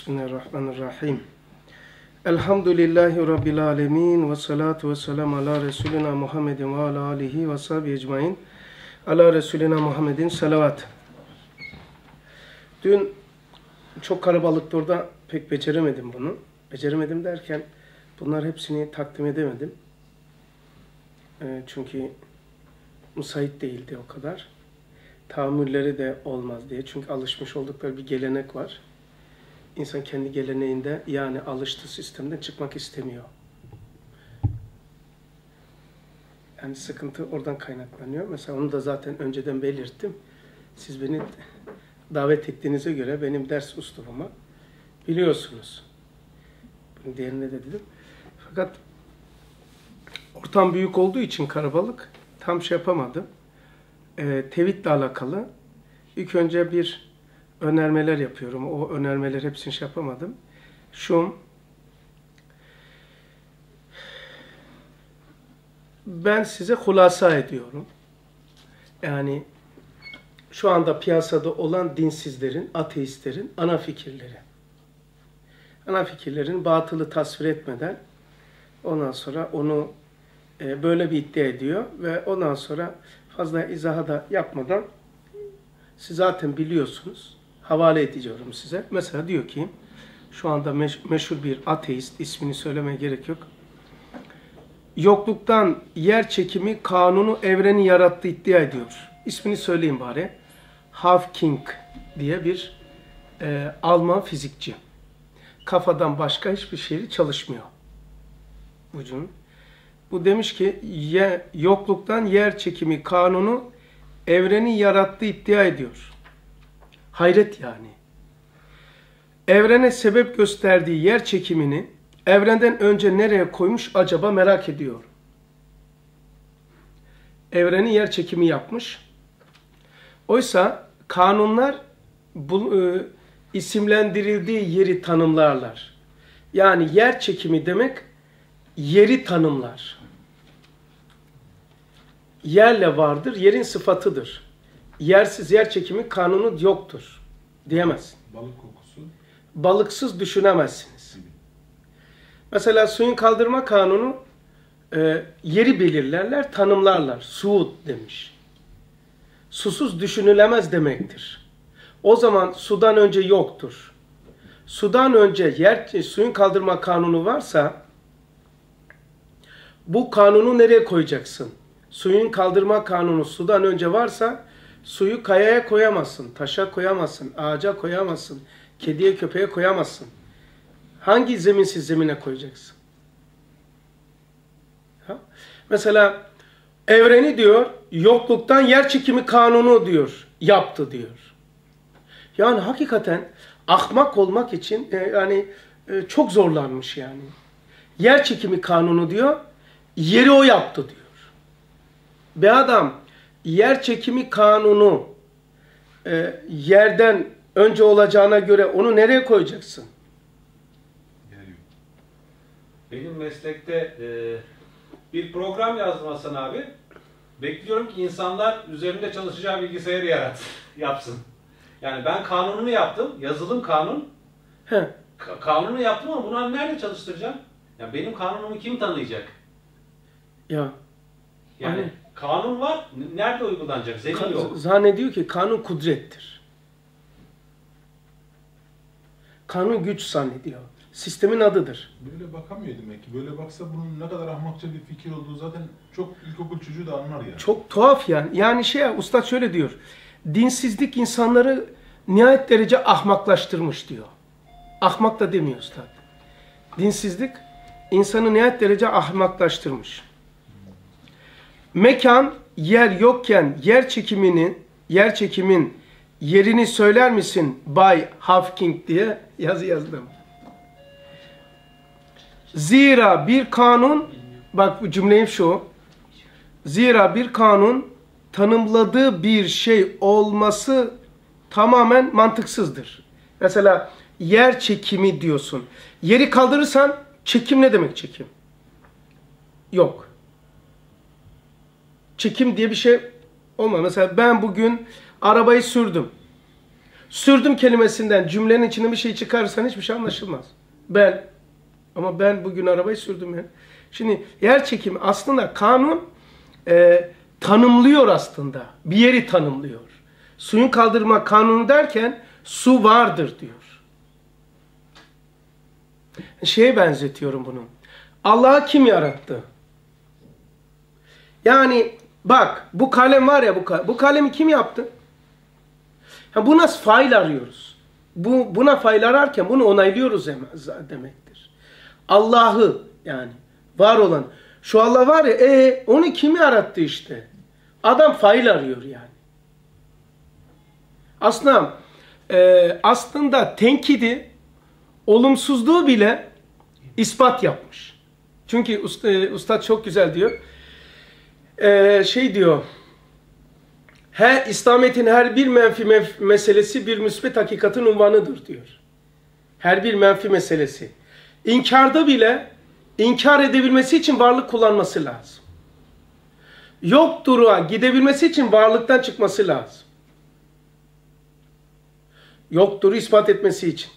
Bismillahirrahmanirrahim. Elhamdülillahi Rabbil alemin ve salatu ve selamu ala Resulina Muhammedin ve ala alihi ve sahibi ecmain. Ala Resulina Muhammedin salavat. Dün çok kalabalıktı orada pek beceremedim bunu. Beceremedim derken bunlar hepsini takdim edemedim. E, çünkü müsait değildi o kadar. Tahammülleri de olmaz diye. Çünkü alışmış oldukları bir gelenek var. İnsan kendi geleneğinde yani alıştığı sistemden çıkmak istemiyor. Yani sıkıntı oradan kaynaklanıyor. Mesela onu da zaten önceden belirttim. Siz beni davet ettiğinize göre benim ders uslubumu biliyorsunuz. Bunun diğerine de dedim. Fakat ortam büyük olduğu için karabalık tam şey yapamadım. Ee, tevhidle alakalı ilk önce bir önermeler yapıyorum. O önermeler hepsini şey yapamadım. Şu ben size hulasa ediyorum. Yani şu anda piyasada olan dinsizlerin, ateistlerin ana fikirleri. Ana fikirlerin batılı tasvir etmeden ondan sonra onu e, böyle bir iddia ediyor ve ondan sonra fazla izaha da yapmadan siz zaten biliyorsunuz havale edeceğim size. Mesela diyor ki şu anda meş meşhur bir ateist ismini söylemeye gerek yok. Yokluktan yer çekimi kanunu evreni yarattı iddia ediyor. İsmini söyleyeyim bari. Hawking diye bir e, Alman fizikçi. Kafadan başka hiçbir şey çalışmıyor. Vücudun. Bu demiş ki ye, yokluktan yer çekimi kanunu evreni yarattı iddia ediyor. Hayret yani. Evrene sebep gösterdiği yer çekimini evrenden önce nereye koymuş acaba merak ediyor. Evreni yer çekimi yapmış. Oysa kanunlar bu, e, isimlendirildiği yeri tanımlarlar. Yani yer çekimi demek yeri tanımlar. Yerle vardır, yerin sıfatıdır yersiz yer çekimi kanunu yoktur diyemezsin. Balık kokusu. Balıksız düşünemezsiniz. Mesela suyun kaldırma kanunu e, yeri belirlerler, tanımlarlar. Suud demiş. Susuz düşünülemez demektir. O zaman sudan önce yoktur. Sudan önce yer suyun kaldırma kanunu varsa bu kanunu nereye koyacaksın? Suyun kaldırma kanunu sudan önce varsa Suyu kayaya koyamazsın, taşa koyamazsın, ağaca koyamazsın, kediye köpeğe koyamazsın. Hangi zeminsiz zemine koyacaksın? Ha? Mesela evreni diyor, yokluktan yer çekimi kanunu diyor, yaptı diyor. Yani hakikaten ahmak olmak için e, yani e, çok zorlanmış yani. Yer çekimi kanunu diyor, yeri o yaptı diyor. Bir adam yer çekimi kanunu e, yerden önce olacağına göre onu nereye koyacaksın? Benim meslekte e, bir program yazdım Hasan abi. Bekliyorum ki insanlar üzerinde çalışacağı bilgisayarı yarat, yapsın. Yani ben kanununu yaptım, yazılım kanun. He. Ka kanunu yaptım ama bunu nerede çalıştıracağım? Ya benim kanunumu kim tanıyacak? Ya. Yani Aynen. Kanun var, nerede uygulanacak? Zemin Ka- yok. Zannediyor ki kanun kudrettir. Kanun güç zannediyor. Sistemin adıdır. Böyle bakamıyor demek ki. Böyle baksa bunun ne kadar ahmakça bir fikir olduğu zaten çok ilkokul çocuğu da anlar yani. Çok tuhaf yani. Yani şey ya, ustad şöyle diyor. Dinsizlik insanları nihayet derece ahmaklaştırmış diyor. Ahmak da demiyor ustad. Dinsizlik insanı nihayet derece ahmaklaştırmış. Mekan yer yokken yer çekimini, yer çekimin yerini söyler misin Bay Hawking diye yazı yazdım. Zira bir kanun, bak bu cümlem şu. Zira bir kanun tanımladığı bir şey olması tamamen mantıksızdır. Mesela yer çekimi diyorsun. Yeri kaldırırsan çekim ne demek çekim? Yok. Çekim diye bir şey olmaz. Mesela ben bugün arabayı sürdüm. Sürdüm kelimesinden cümlenin içinde bir şey çıkarırsan hiçbir şey anlaşılmaz. Ben ama ben bugün arabayı sürdüm yani. Şimdi yer çekimi aslında kanun e, tanımlıyor aslında. Bir yeri tanımlıyor. Suyun kaldırma kanunu derken su vardır diyor. Şeye benzetiyorum bunu. Allah'ı kim yarattı? Yani bak bu kalem var ya bu kalem. Bu kalemi kim yaptı? Ha, buna fail arıyoruz. Bu, buna fail ararken bunu onaylıyoruz demektir. Allah'ı yani var olan. Şu Allah var ya e, onu kim yarattı işte? Adam fail arıyor yani. Aslında e, aslında tenkidi olumsuzluğu bile ispat yapmış. Çünkü usta, e, Ustad çok güzel diyor. E, şey diyor. Her İslamiyet'in her bir menfi mef meselesi bir müsbet hakikatin unvanıdır diyor. Her bir menfi meselesi. İnkarda bile inkar edebilmesi için varlık kullanması lazım. Yoktur'a gidebilmesi için varlıktan çıkması lazım. Yoktur'u ispat etmesi için.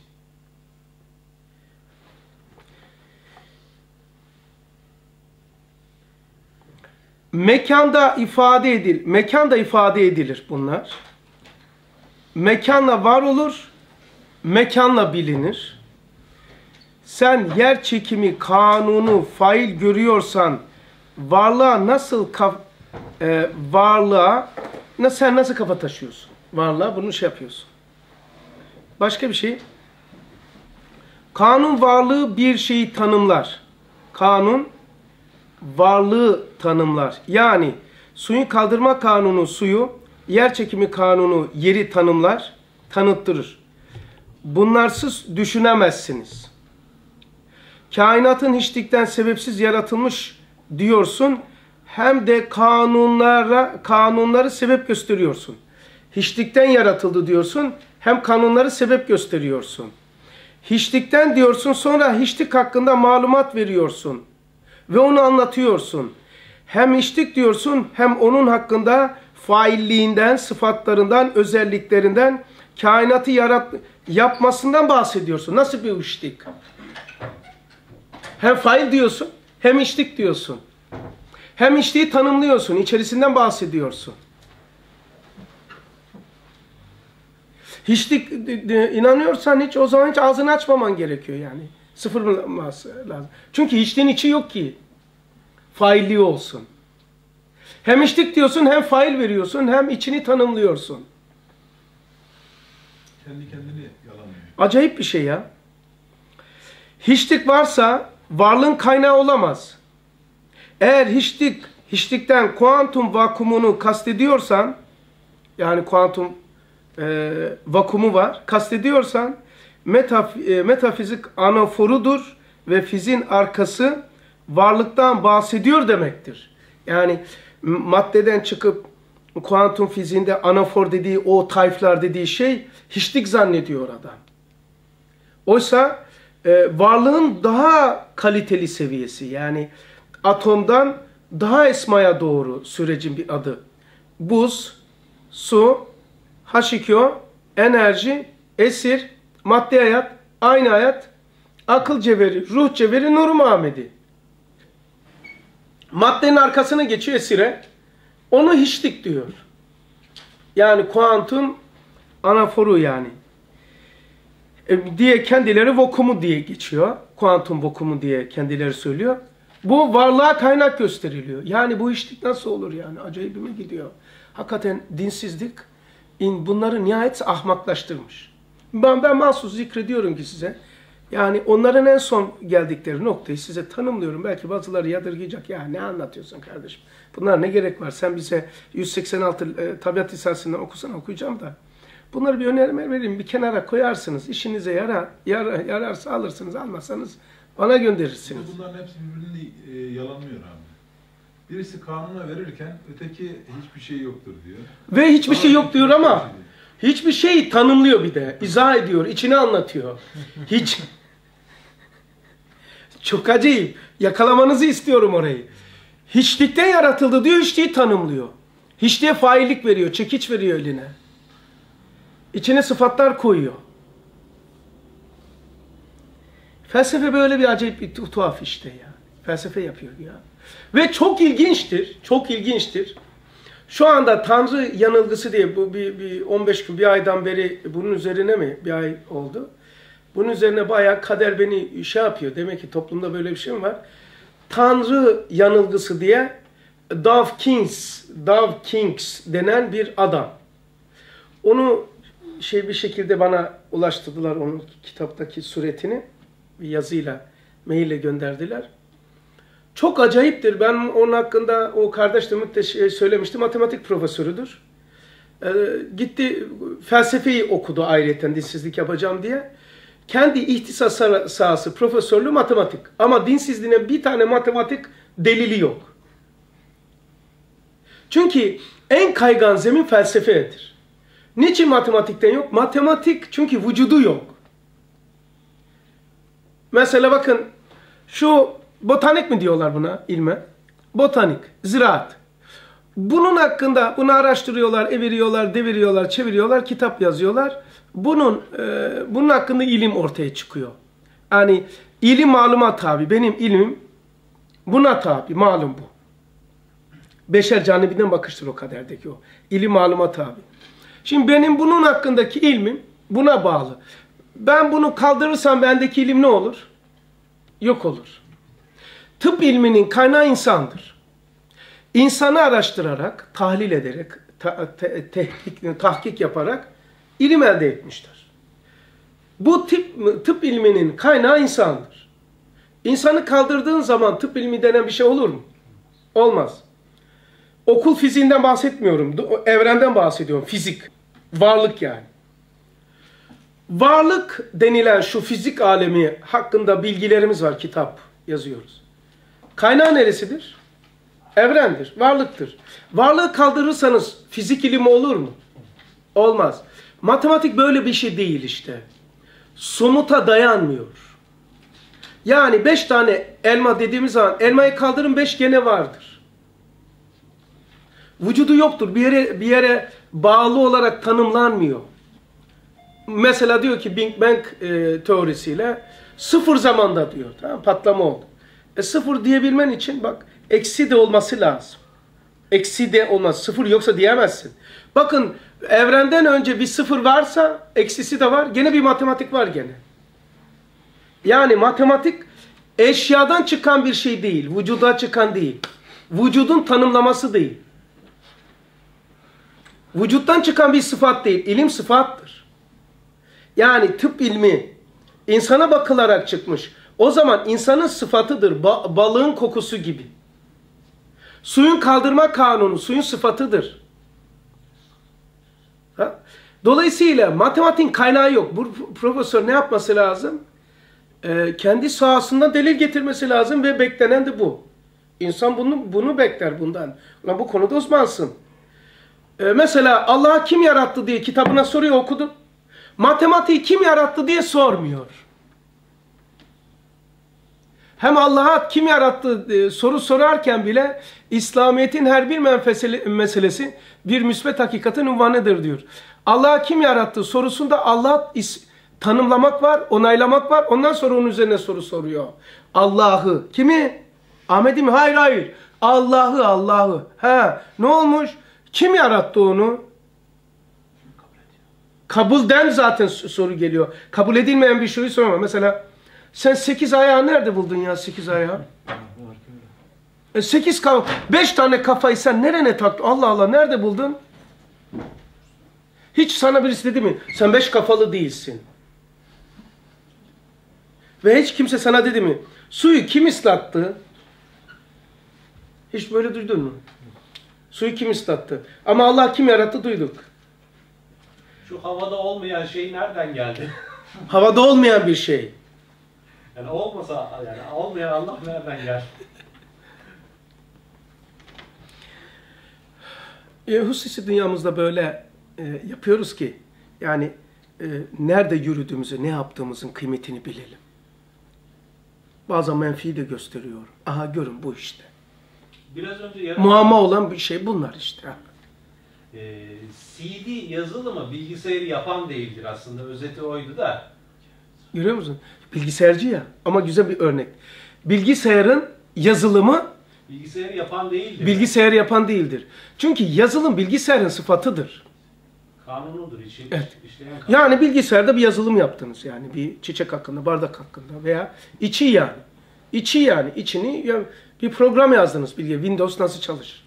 Mekanda ifade edil, mekanda ifade edilir bunlar. Mekanla var olur, mekanla bilinir. Sen yer çekimi kanunu fail görüyorsan varlığa nasıl kaf, e, varlığa sen nasıl kafa taşıyorsun? Varlığa bunu şey yapıyorsun. Başka bir şey. Kanun varlığı bir şeyi tanımlar. Kanun varlığı tanımlar. Yani suyun kaldırma kanunu suyu, yer çekimi kanunu yeri tanımlar, tanıttırır. Bunlarsız düşünemezsiniz. Kainatın hiçlikten sebepsiz yaratılmış diyorsun. Hem de kanunlara kanunları sebep gösteriyorsun. Hiçlikten yaratıldı diyorsun. Hem kanunları sebep gösteriyorsun. Hiçlikten diyorsun sonra hiçlik hakkında malumat veriyorsun. Ve onu anlatıyorsun. Hem hiçlik diyorsun hem onun hakkında failliğinden, sıfatlarından, özelliklerinden, kainatı yarat yapmasından bahsediyorsun. Nasıl bir hiçlik? Hem fail diyorsun hem içlik diyorsun. Hem içliği tanımlıyorsun, içerisinden bahsediyorsun. Hiçlik inanıyorsan hiç o zaman hiç ağzını açmaman gerekiyor yani. Sıfırlaması lazım. Çünkü hiçliğin içi yok ki. Failliği olsun. Hem içlik diyorsun hem fail veriyorsun hem içini tanımlıyorsun. Kendi kendini yalanlıyor. Acayip bir şey ya. Hiçlik varsa varlığın kaynağı olamaz. Eğer hiçlik, hiçlikten kuantum vakumunu kastediyorsan, yani kuantum e, vakumu var, kastediyorsan metaf e, metafizik anaforudur ve fizin arkası varlıktan bahsediyor demektir. Yani maddeden çıkıp kuantum fiziğinde anafor dediği o tayflar dediği şey hiçlik zannediyor adam. Oysa e, varlığın daha kaliteli seviyesi yani atomdan daha esmaya doğru sürecin bir adı. Buz, su, H2O, enerji, esir, madde hayat, aynı hayat, akıl cevheri, ruh cevheri, nur Muhammedi. Maddenin arkasına geçiyor esire. Onu hiçlik diyor. Yani kuantum anaforu yani. E, diye kendileri vokumu diye geçiyor. Kuantum vokumu diye kendileri söylüyor. Bu varlığa kaynak gösteriliyor. Yani bu işlik nasıl olur yani? Acayibime gidiyor. Hakikaten dinsizlik bunları nihayet ahmaklaştırmış. Ben, ben mahsus zikrediyorum ki size. Yani onların en son geldikleri noktayı size tanımlıyorum. Belki bazıları yadırgayacak. Ya ne anlatıyorsun kardeşim? Bunlar ne gerek var? Sen bize 186 e, tabiat lisansından okusan okuyacağım da. Bunları bir önerme vereyim. Bir kenara koyarsınız. İşinize yarar, yarar, yararsa alırsınız. Almazsanız bana gönderirsiniz. Bunların hepsi birbirini e, yalanlıyor abi. Birisi kanuna verirken öteki hiçbir şey yoktur diyor. Ve hiçbir şey yok diyor ama hiçbir şey tanımlıyor bir de. izah ediyor, içini anlatıyor. Hiç. Çok acayip. Yakalamanızı istiyorum orayı. Hiçlikten yaratıldı diyor, hiçliği tanımlıyor. Hiçliğe faillik veriyor, çekiç veriyor eline. İçine sıfatlar koyuyor. Felsefe böyle bir acayip bir tu- tuhaf işte ya. Felsefe yapıyor ya. Ve çok ilginçtir, çok ilginçtir. Şu anda Tanrı yanılgısı diye bu bir, bir 15 gün, bir aydan beri bunun üzerine mi bir ay oldu? Bunun üzerine bayağı kader beni şey yapıyor. Demek ki toplumda böyle bir şey mi var? Tanrı yanılgısı diye Dove Kings denen bir adam. Onu şey bir şekilde bana ulaştırdılar onun kitaptaki suretini bir yazıyla, maille gönderdiler. Çok acayiptir. Ben onun hakkında o kardeş de mütteş- söylemişti. Matematik profesörüdür. Ee, gitti felsefeyi okudu ayrıyeten dinsizlik yapacağım diye. Kendi ihtisas sah- sahası profesörlüğü matematik. Ama dinsizliğine bir tane matematik delili yok. Çünkü en kaygan zemin felsefedir. Niçin matematikten yok? Matematik çünkü vücudu yok. Mesela bakın şu botanik mi diyorlar buna ilme? Botanik, ziraat. Bunun hakkında bunu araştırıyorlar, eviriyorlar, deviriyorlar, çeviriyorlar, kitap yazıyorlar. Bunun e, bunun hakkında ilim ortaya çıkıyor. Yani ilim maluma tabi. Benim ilimim buna tabi. Malum bu. Beşer canibinden bakıştır o kaderdeki o. İlim maluma tabi. Şimdi benim bunun hakkındaki ilmim buna bağlı. Ben bunu kaldırırsam bendeki ilim ne olur? Yok olur. Tıp ilminin kaynağı insandır. İnsanı araştırarak, tahlil ederek, ta- te- tehdit- tahkik yaparak ilim elde etmişler. Bu tıp, tıp ilminin kaynağı insandır. İnsanı kaldırdığın zaman tıp ilmi denen bir şey olur mu? Olmaz. Okul fiziğinden bahsetmiyorum. Evrenden bahsediyorum. Fizik. Varlık yani. Varlık denilen şu fizik alemi hakkında bilgilerimiz var. Kitap yazıyoruz. Kaynağı neresidir? Evrendir, varlıktır. Varlığı kaldırırsanız fizik ilimi olur mu? Olmaz. Matematik böyle bir şey değil işte. Somuta dayanmıyor. Yani beş tane elma dediğimiz zaman elmayı kaldırın beş gene vardır. Vücudu yoktur. Bir yere bir yere bağlı olarak tanımlanmıyor. Mesela diyor ki Big Bang e, teorisiyle sıfır zamanda diyor. Tamam patlama oldu. E sıfır diyebilmen için bak eksi de olması lazım. Eksi de olmaz. Sıfır yoksa diyemezsin. Bakın evrenden önce bir sıfır varsa eksisi de var. Gene bir matematik var gene. Yani matematik eşyadan çıkan bir şey değil. Vücuda çıkan değil. Vücudun tanımlaması değil. Vücuttan çıkan bir sıfat değil. İlim sıfattır. Yani tıp ilmi insana bakılarak çıkmış. O zaman insanın sıfatıdır. Ba- balığın kokusu gibi. Suyun kaldırma kanunu suyun sıfatıdır. Ha? Dolayısıyla matematiğin kaynağı yok. Bu profesör ne yapması lazım? Ee, kendi sahasından delil getirmesi lazım ve beklenen de bu. İnsan bunu bunu bekler bundan. Ulan bu konuda uzmansın. Ee, mesela Allah'ı kim yarattı diye kitabına soruyor okudun. Matematiği kim yarattı diye sormuyor. Hem Allah'a kim yarattı e, soru sorarken bile İslamiyet'in her bir meselesi bir müsbet hakikatin unvanıdır diyor. Allah'a kim yarattı sorusunda Allah tanımlamak var, onaylamak var. Ondan sonra onun üzerine soru soruyor. Allah'ı. Kimi? Ahmet'i mi? Hayır hayır. Allah'ı Allah'ı. Ha, ne olmuş? Kim yarattı onu? Kabulden zaten soru geliyor. Kabul edilmeyen bir şeyi sorma. Mesela sen sekiz ayağı nerede buldun ya sekiz ayağı? E sekiz kafa, beş tane kafayı sen nerene taktın? Allah Allah nerede buldun? Hiç sana birisi dedi mi? Sen beş kafalı değilsin. Ve hiç kimse sana dedi mi? Suyu kim ıslattı? Hiç böyle duydun mu? Suyu kim ıslattı? Ama Allah kim yarattı duyduk. Şu havada olmayan şey nereden geldi? Havada olmayan bir şey. Yani olmasa yani olmayan Allah nereden geldi? E, hususi dünyamızda böyle e, yapıyoruz ki yani e, nerede yürüdüğümüzü, ne yaptığımızın kıymetini bilelim. Bazen menfi de gösteriyor. Aha görün bu işte. Biraz önce yarım Muamma olan bir şey bunlar işte. e, CD yazılımı bilgisayarı yapan değildir aslında. Özeti oydu da. Görüyor musun? Bilgisayarcı ya. Ama güzel bir örnek. Bilgisayarın yazılımı Bilgisayarı yapan değildir. bilgisayarı yapan değildir. Çünkü yazılım bilgisayarın sıfatıdır. Kanunudur. Işi, Evet. işleyen kanun. Yani bilgisayarda bir yazılım yaptınız yani bir çiçek hakkında, bardak hakkında veya içi yani. İçi yani içini ya bir program yazdınız bilgi Windows nasıl çalışır.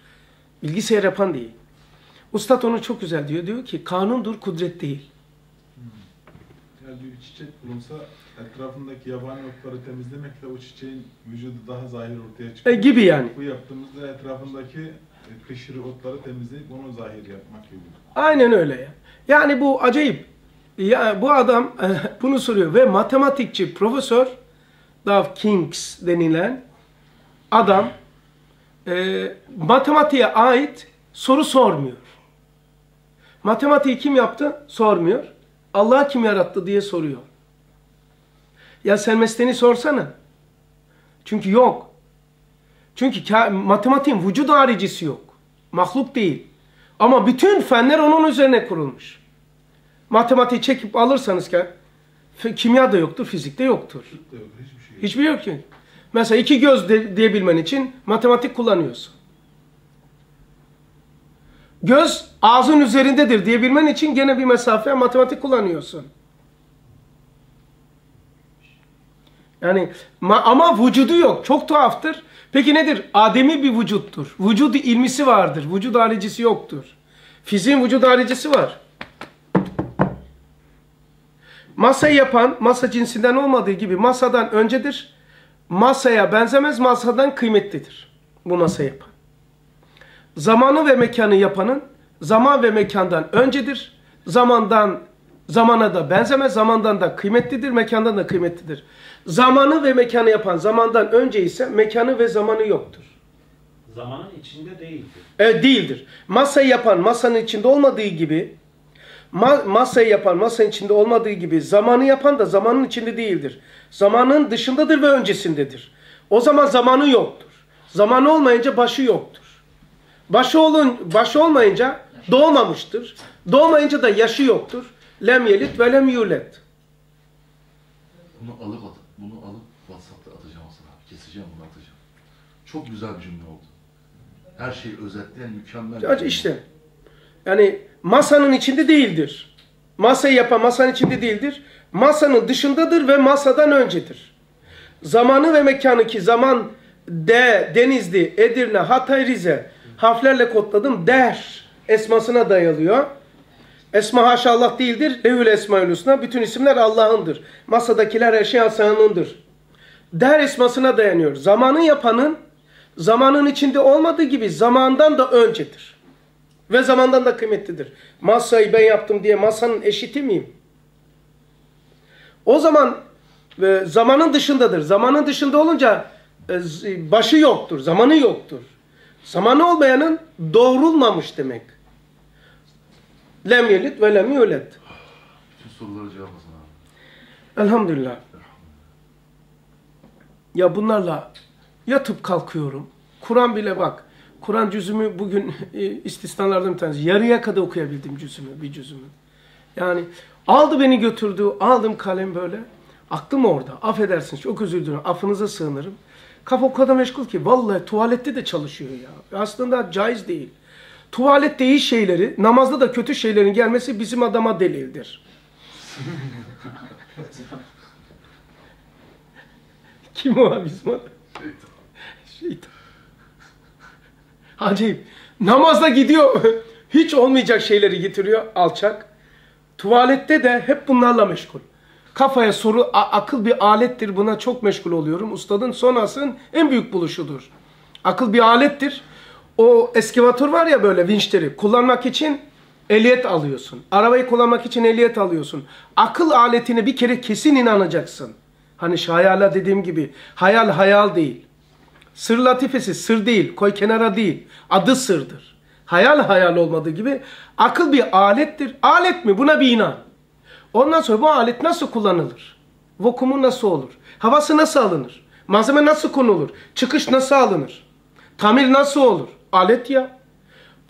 Bilgisayar yapan değil. Ustad onu çok güzel diyor. Diyor ki kanundur kudret değil. Yani bir çiçek bulunsa etrafındaki yabani otları temizlemekle o çiçeğin vücudu daha zahir ortaya E, çıkıyor. gibi yani. Bu yaptığımızda etrafındaki e, kışırı otları temizleyip onu zahir yapmak gibi. Aynen öyle ya. Yani bu acayip. Ya bu adam bunu soruyor ve matematikçi profesör Dave Kings denilen adam e, matematiğe ait soru sormuyor. Matematiği kim yaptı? Sormuyor. Allah kim yarattı diye soruyor. Ya sen mesleğini sorsana. Çünkü yok. Çünkü matematiğin vücut haricisi yok. Mahluk değil. Ama bütün fenler onun üzerine kurulmuş. Matematiği çekip alırsanız ki kimya da yoktur, fizik de yoktur. Yok, hiçbir şey yok. Hiçbir yok ki. Mesela iki göz de, diyebilmen için matematik kullanıyorsun. Göz ağzın üzerindedir diyebilmen için gene bir mesafe matematik kullanıyorsun. Yani ma- ama vücudu yok. Çok tuhaftır. Peki nedir? Ademi bir vücuttur. Vücudu ilmisi vardır. Vücud haricisi yoktur. Fiziğin vücud haricisi var. Masayı yapan masa cinsinden olmadığı gibi masadan öncedir. Masaya benzemez, masadan kıymetlidir. Bu masa yapan. Zamanı ve mekanı yapanın zaman ve mekandan öncedir. Zamandan zamana da benzemez, zamandan da kıymetlidir, mekandan da kıymetlidir. Zamanı ve mekanı yapan zamandan önce ise mekanı ve zamanı yoktur. Zamanın içinde değildir. E, değildir. Masayı yapan masanın içinde olmadığı gibi ma- masayı yapan masanın içinde olmadığı gibi zamanı yapan da zamanın içinde değildir. Zamanın dışındadır ve öncesindedir. O zaman zamanı yoktur. Zamanı olmayınca başı yoktur. Başı olun başı olmayınca doğmamıştır. Doğmayınca da yaşı yoktur. Lem yelit ve lem yulet. Bunu alıp Çok güzel bir cümle oldu. Her şeyi özetleyen mükemmel. bir cümle. işte. Yani masanın içinde değildir. Masayı yapan masanın içinde değildir. Masanın dışındadır ve masadan öncedir. Zamanı ve mekanı ki zaman D, Denizli, Edirne, Hatay, Rize harflerle kodladım. Der esmasına dayalıyor. Esma haşa Allah değildir. Lehül esmaül husna. Bütün isimler Allah'ındır. Masadakiler her şey Hasan'ındır. Der esmasına dayanıyor. Zamanı yapanın zamanın içinde olmadığı gibi zamandan da öncedir. Ve zamandan da kıymetlidir. Masayı ben yaptım diye masanın eşiti miyim? O zaman e, zamanın dışındadır. Zamanın dışında olunca e, başı yoktur, zamanı yoktur. Zamanı olmayanın doğrulmamış demek. Lem yelit ve lem yulet. Bütün soruları cevaplasın abi. Elhamdülillah. Ya bunlarla yatıp kalkıyorum. Kur'an bile bak. Kur'an cüzümü bugün e, istisnalardan bir tanesi. Yarıya kadar okuyabildim cüzümü, bir cüzümü. Yani aldı beni götürdü, aldım kalem böyle. Aklım orada. Affedersiniz çok özür dilerim. Affınıza sığınırım. Kafa o kadar meşgul ki vallahi tuvalette de çalışıyor ya. Aslında caiz değil. Tuvalette iyi şeyleri, namazda da kötü şeylerin gelmesi bizim adama delildir. Kim o bizim adam? Şeytan. Acayip. Namazda gidiyor. Hiç olmayacak şeyleri getiriyor alçak. Tuvalette de hep bunlarla meşgul. Kafaya soru, akıl bir alettir. Buna çok meşgul oluyorum. Ustadın sonrasının en büyük buluşudur. Akıl bir alettir. O eskivatör var ya böyle vinçleri kullanmak için ehliyet alıyorsun. Arabayı kullanmak için ehliyet alıyorsun. Akıl aletine bir kere kesin inanacaksın. Hani hayala dediğim gibi hayal hayal değil. Sır latifesi sır değil, koy kenara değil. Adı sırdır. Hayal hayal olmadığı gibi akıl bir alettir. Alet mi? Buna bir inan. Ondan sonra bu alet nasıl kullanılır? Vakumu nasıl olur? Havası nasıl alınır? Malzeme nasıl konulur? Çıkış nasıl alınır? Tamir nasıl olur? Alet ya.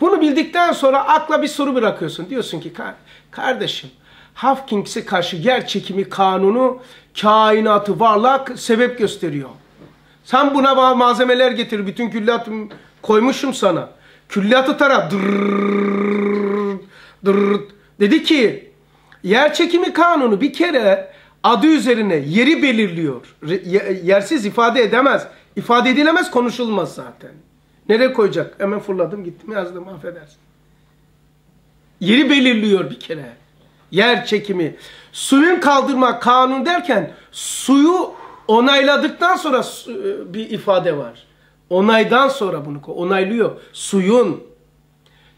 Bunu bildikten sonra akla bir soru bırakıyorsun. Diyorsun ki "Ka- kardeşim Hawkings'e karşı yer çekimi kanunu kainatı varlık sebep gösteriyor. Sen buna malzemeler getir. Bütün külliyatı koymuşum sana. Külliyatı tara. Dırrrr, dırrrr. Dedi ki yer çekimi kanunu bir kere adı üzerine yeri belirliyor. Yersiz ifade edemez. İfade edilemez konuşulmaz zaten. Nereye koyacak? Hemen fırladım gittim yazdım affedersin. Yeri belirliyor bir kere. Yer çekimi. Suyun kaldırma kanun derken suyu onayladıktan sonra e, bir ifade var. Onaydan sonra bunu onaylıyor. Suyun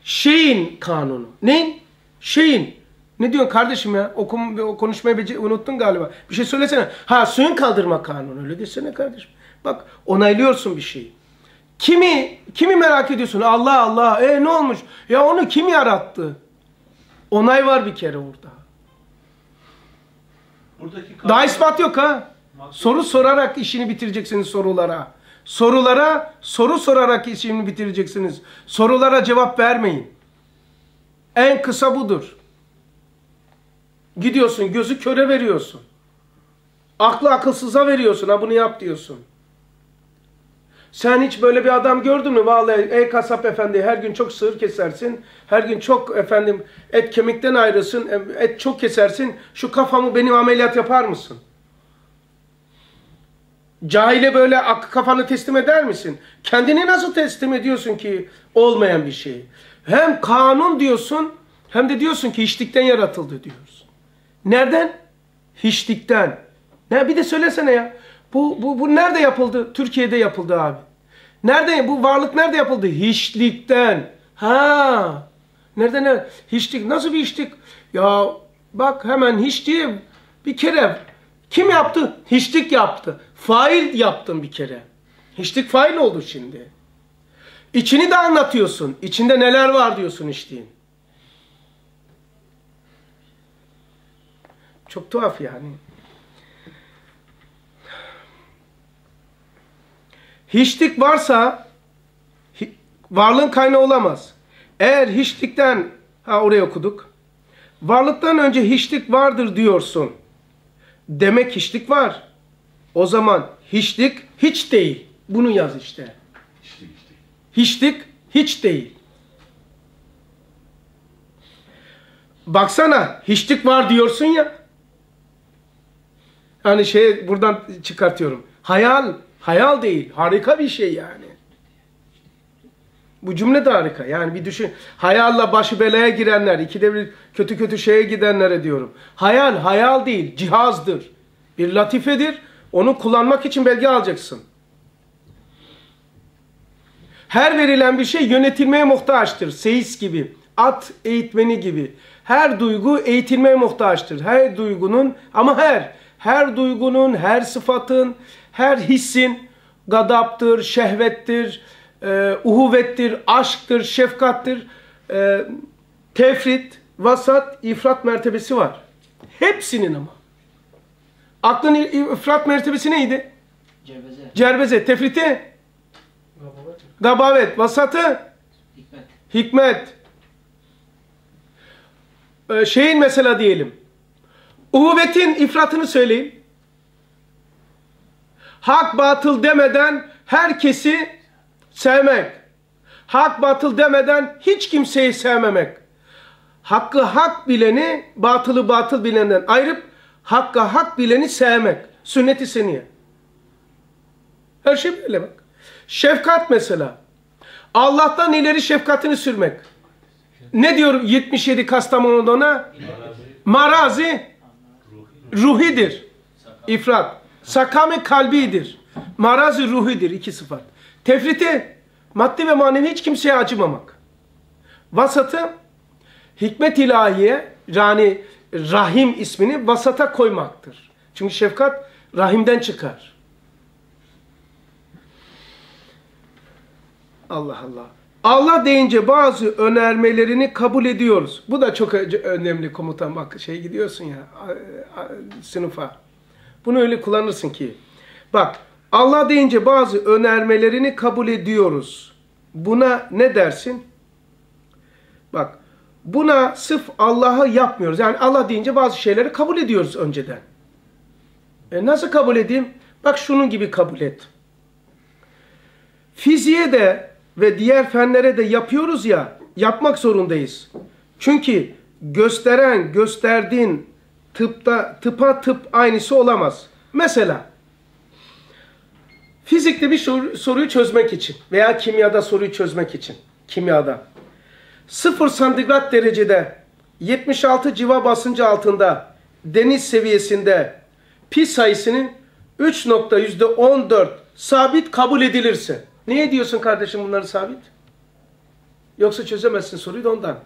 şeyin kanunu. Neyin? Şeyin. Ne diyorsun kardeşim ya? Okum, o konuşmayı unuttun galiba. Bir şey söylesene. Ha suyun kaldırma kanunu. Öyle desene kardeşim. Bak onaylıyorsun bir şeyi. Kimi kimi merak ediyorsun? Allah Allah. E ne olmuş? Ya onu kim yarattı? Onay var bir kere orada. Buradaki Daha ispat yok ha. Soru sorarak işini bitireceksiniz sorulara. Sorulara soru sorarak işini bitireceksiniz. Sorulara cevap vermeyin. En kısa budur. Gidiyorsun gözü köre veriyorsun. Aklı akılsıza veriyorsun. Ha bunu yap diyorsun. Sen hiç böyle bir adam gördün mü? Vallahi ey kasap efendi her gün çok sığır kesersin. Her gün çok efendim et kemikten ayrısın. Et çok kesersin. Şu kafamı benim ameliyat yapar mısın? Cahile böyle ak- kafanı teslim eder misin? Kendini nasıl teslim ediyorsun ki olmayan bir şey? Hem kanun diyorsun hem de diyorsun ki hiçlikten yaratıldı diyoruz. Nereden? Hiçlikten. Ne bir de söylesene ya. Bu, bu, bu nerede yapıldı? Türkiye'de yapıldı abi. Nerede? Bu varlık nerede yapıldı? Hiçlikten. Ha. Nerede ne? Hiçlik. Nasıl bir hiçlik? Ya bak hemen hiçliği bir kere kim yaptı? Hiçlik yaptı. Fail yaptın bir kere. Hiçlik fail oldu şimdi. İçini de anlatıyorsun. İçinde neler var diyorsun içtiğin. Çok tuhaf yani. Hiçlik varsa varlığın kaynağı olamaz. Eğer hiçlikten ha oraya okuduk. Varlıktan önce hiçlik vardır diyorsun. Demek hiçlik var. O zaman hiçlik hiç değil. Bunu yaz işte. Hiçlik hiç değil. Baksana hiçlik var diyorsun ya. Hani şey buradan çıkartıyorum. Hayal, hayal değil. Harika bir şey yani. Bu cümle de harika. Yani bir düşün. Hayalla başı belaya girenler, ikide bir kötü kötü şeye gidenlere diyorum. Hayal, hayal değil. Cihazdır. Bir latifedir. Onu kullanmak için belge alacaksın. Her verilen bir şey yönetilmeye muhtaçtır. Seyis gibi, at eğitmeni gibi. Her duygu eğitilmeye muhtaçtır. Her duygunun ama her, her duygunun, her sıfatın, her hissin gadaptır, şehvettir, e, uhuvvettir, aşktır, şefkattir, e, tefrit, vasat, ifrat mertebesi var. Hepsinin ama. Aklın ifrat mertebesi neydi? Cerbeze, Cerbeze, tefriti, gabavet, vasatı, hikmet, hikmet. Ee, şeyin mesela diyelim. Uhuvvetin ifratını söyleyin. Hak batıl demeden herkesi sevmek. Hak batıl demeden hiç kimseyi sevmemek. Hakkı hak bileni, batılı batıl bilenden ayırıp hakka hak bileni sevmek. Sünnet-i seniye. Her şey böyle bak. Şefkat mesela. Allah'tan ileri şefkatini sürmek. Ne diyor 77 Kastamonu'da? Marazi ruhidir. İfrat. Sakame kalbidir. Marazi ruhidir. iki sıfat. Tefriti maddi ve manevi hiç kimseye acımamak. Vasatı hikmet ilahiye yani rahim ismini vasata koymaktır. Çünkü şefkat rahimden çıkar. Allah Allah. Allah deyince bazı önermelerini kabul ediyoruz. Bu da çok önemli komutan. Bak şey gidiyorsun ya sınıfa. Bunu öyle kullanırsın ki. Bak Allah deyince bazı önermelerini kabul ediyoruz. Buna ne dersin? Bak buna sırf Allah'ı yapmıyoruz. Yani Allah deyince bazı şeyleri kabul ediyoruz önceden. E nasıl kabul edeyim? Bak şunun gibi kabul et. Fiziğe de ve diğer fenlere de yapıyoruz ya, yapmak zorundayız. Çünkü gösteren, gösterdiğin tıpta tıpa tıp aynısı olamaz. Mesela fizikte bir soru- soruyu çözmek için veya kimyada soruyu çözmek için, kimyada 0 santigrat derecede 76 civa basıncı altında deniz seviyesinde pi sayısının 3.14 sabit kabul edilirse. Niye diyorsun kardeşim bunları sabit? Yoksa çözemezsin soruyu da ondan.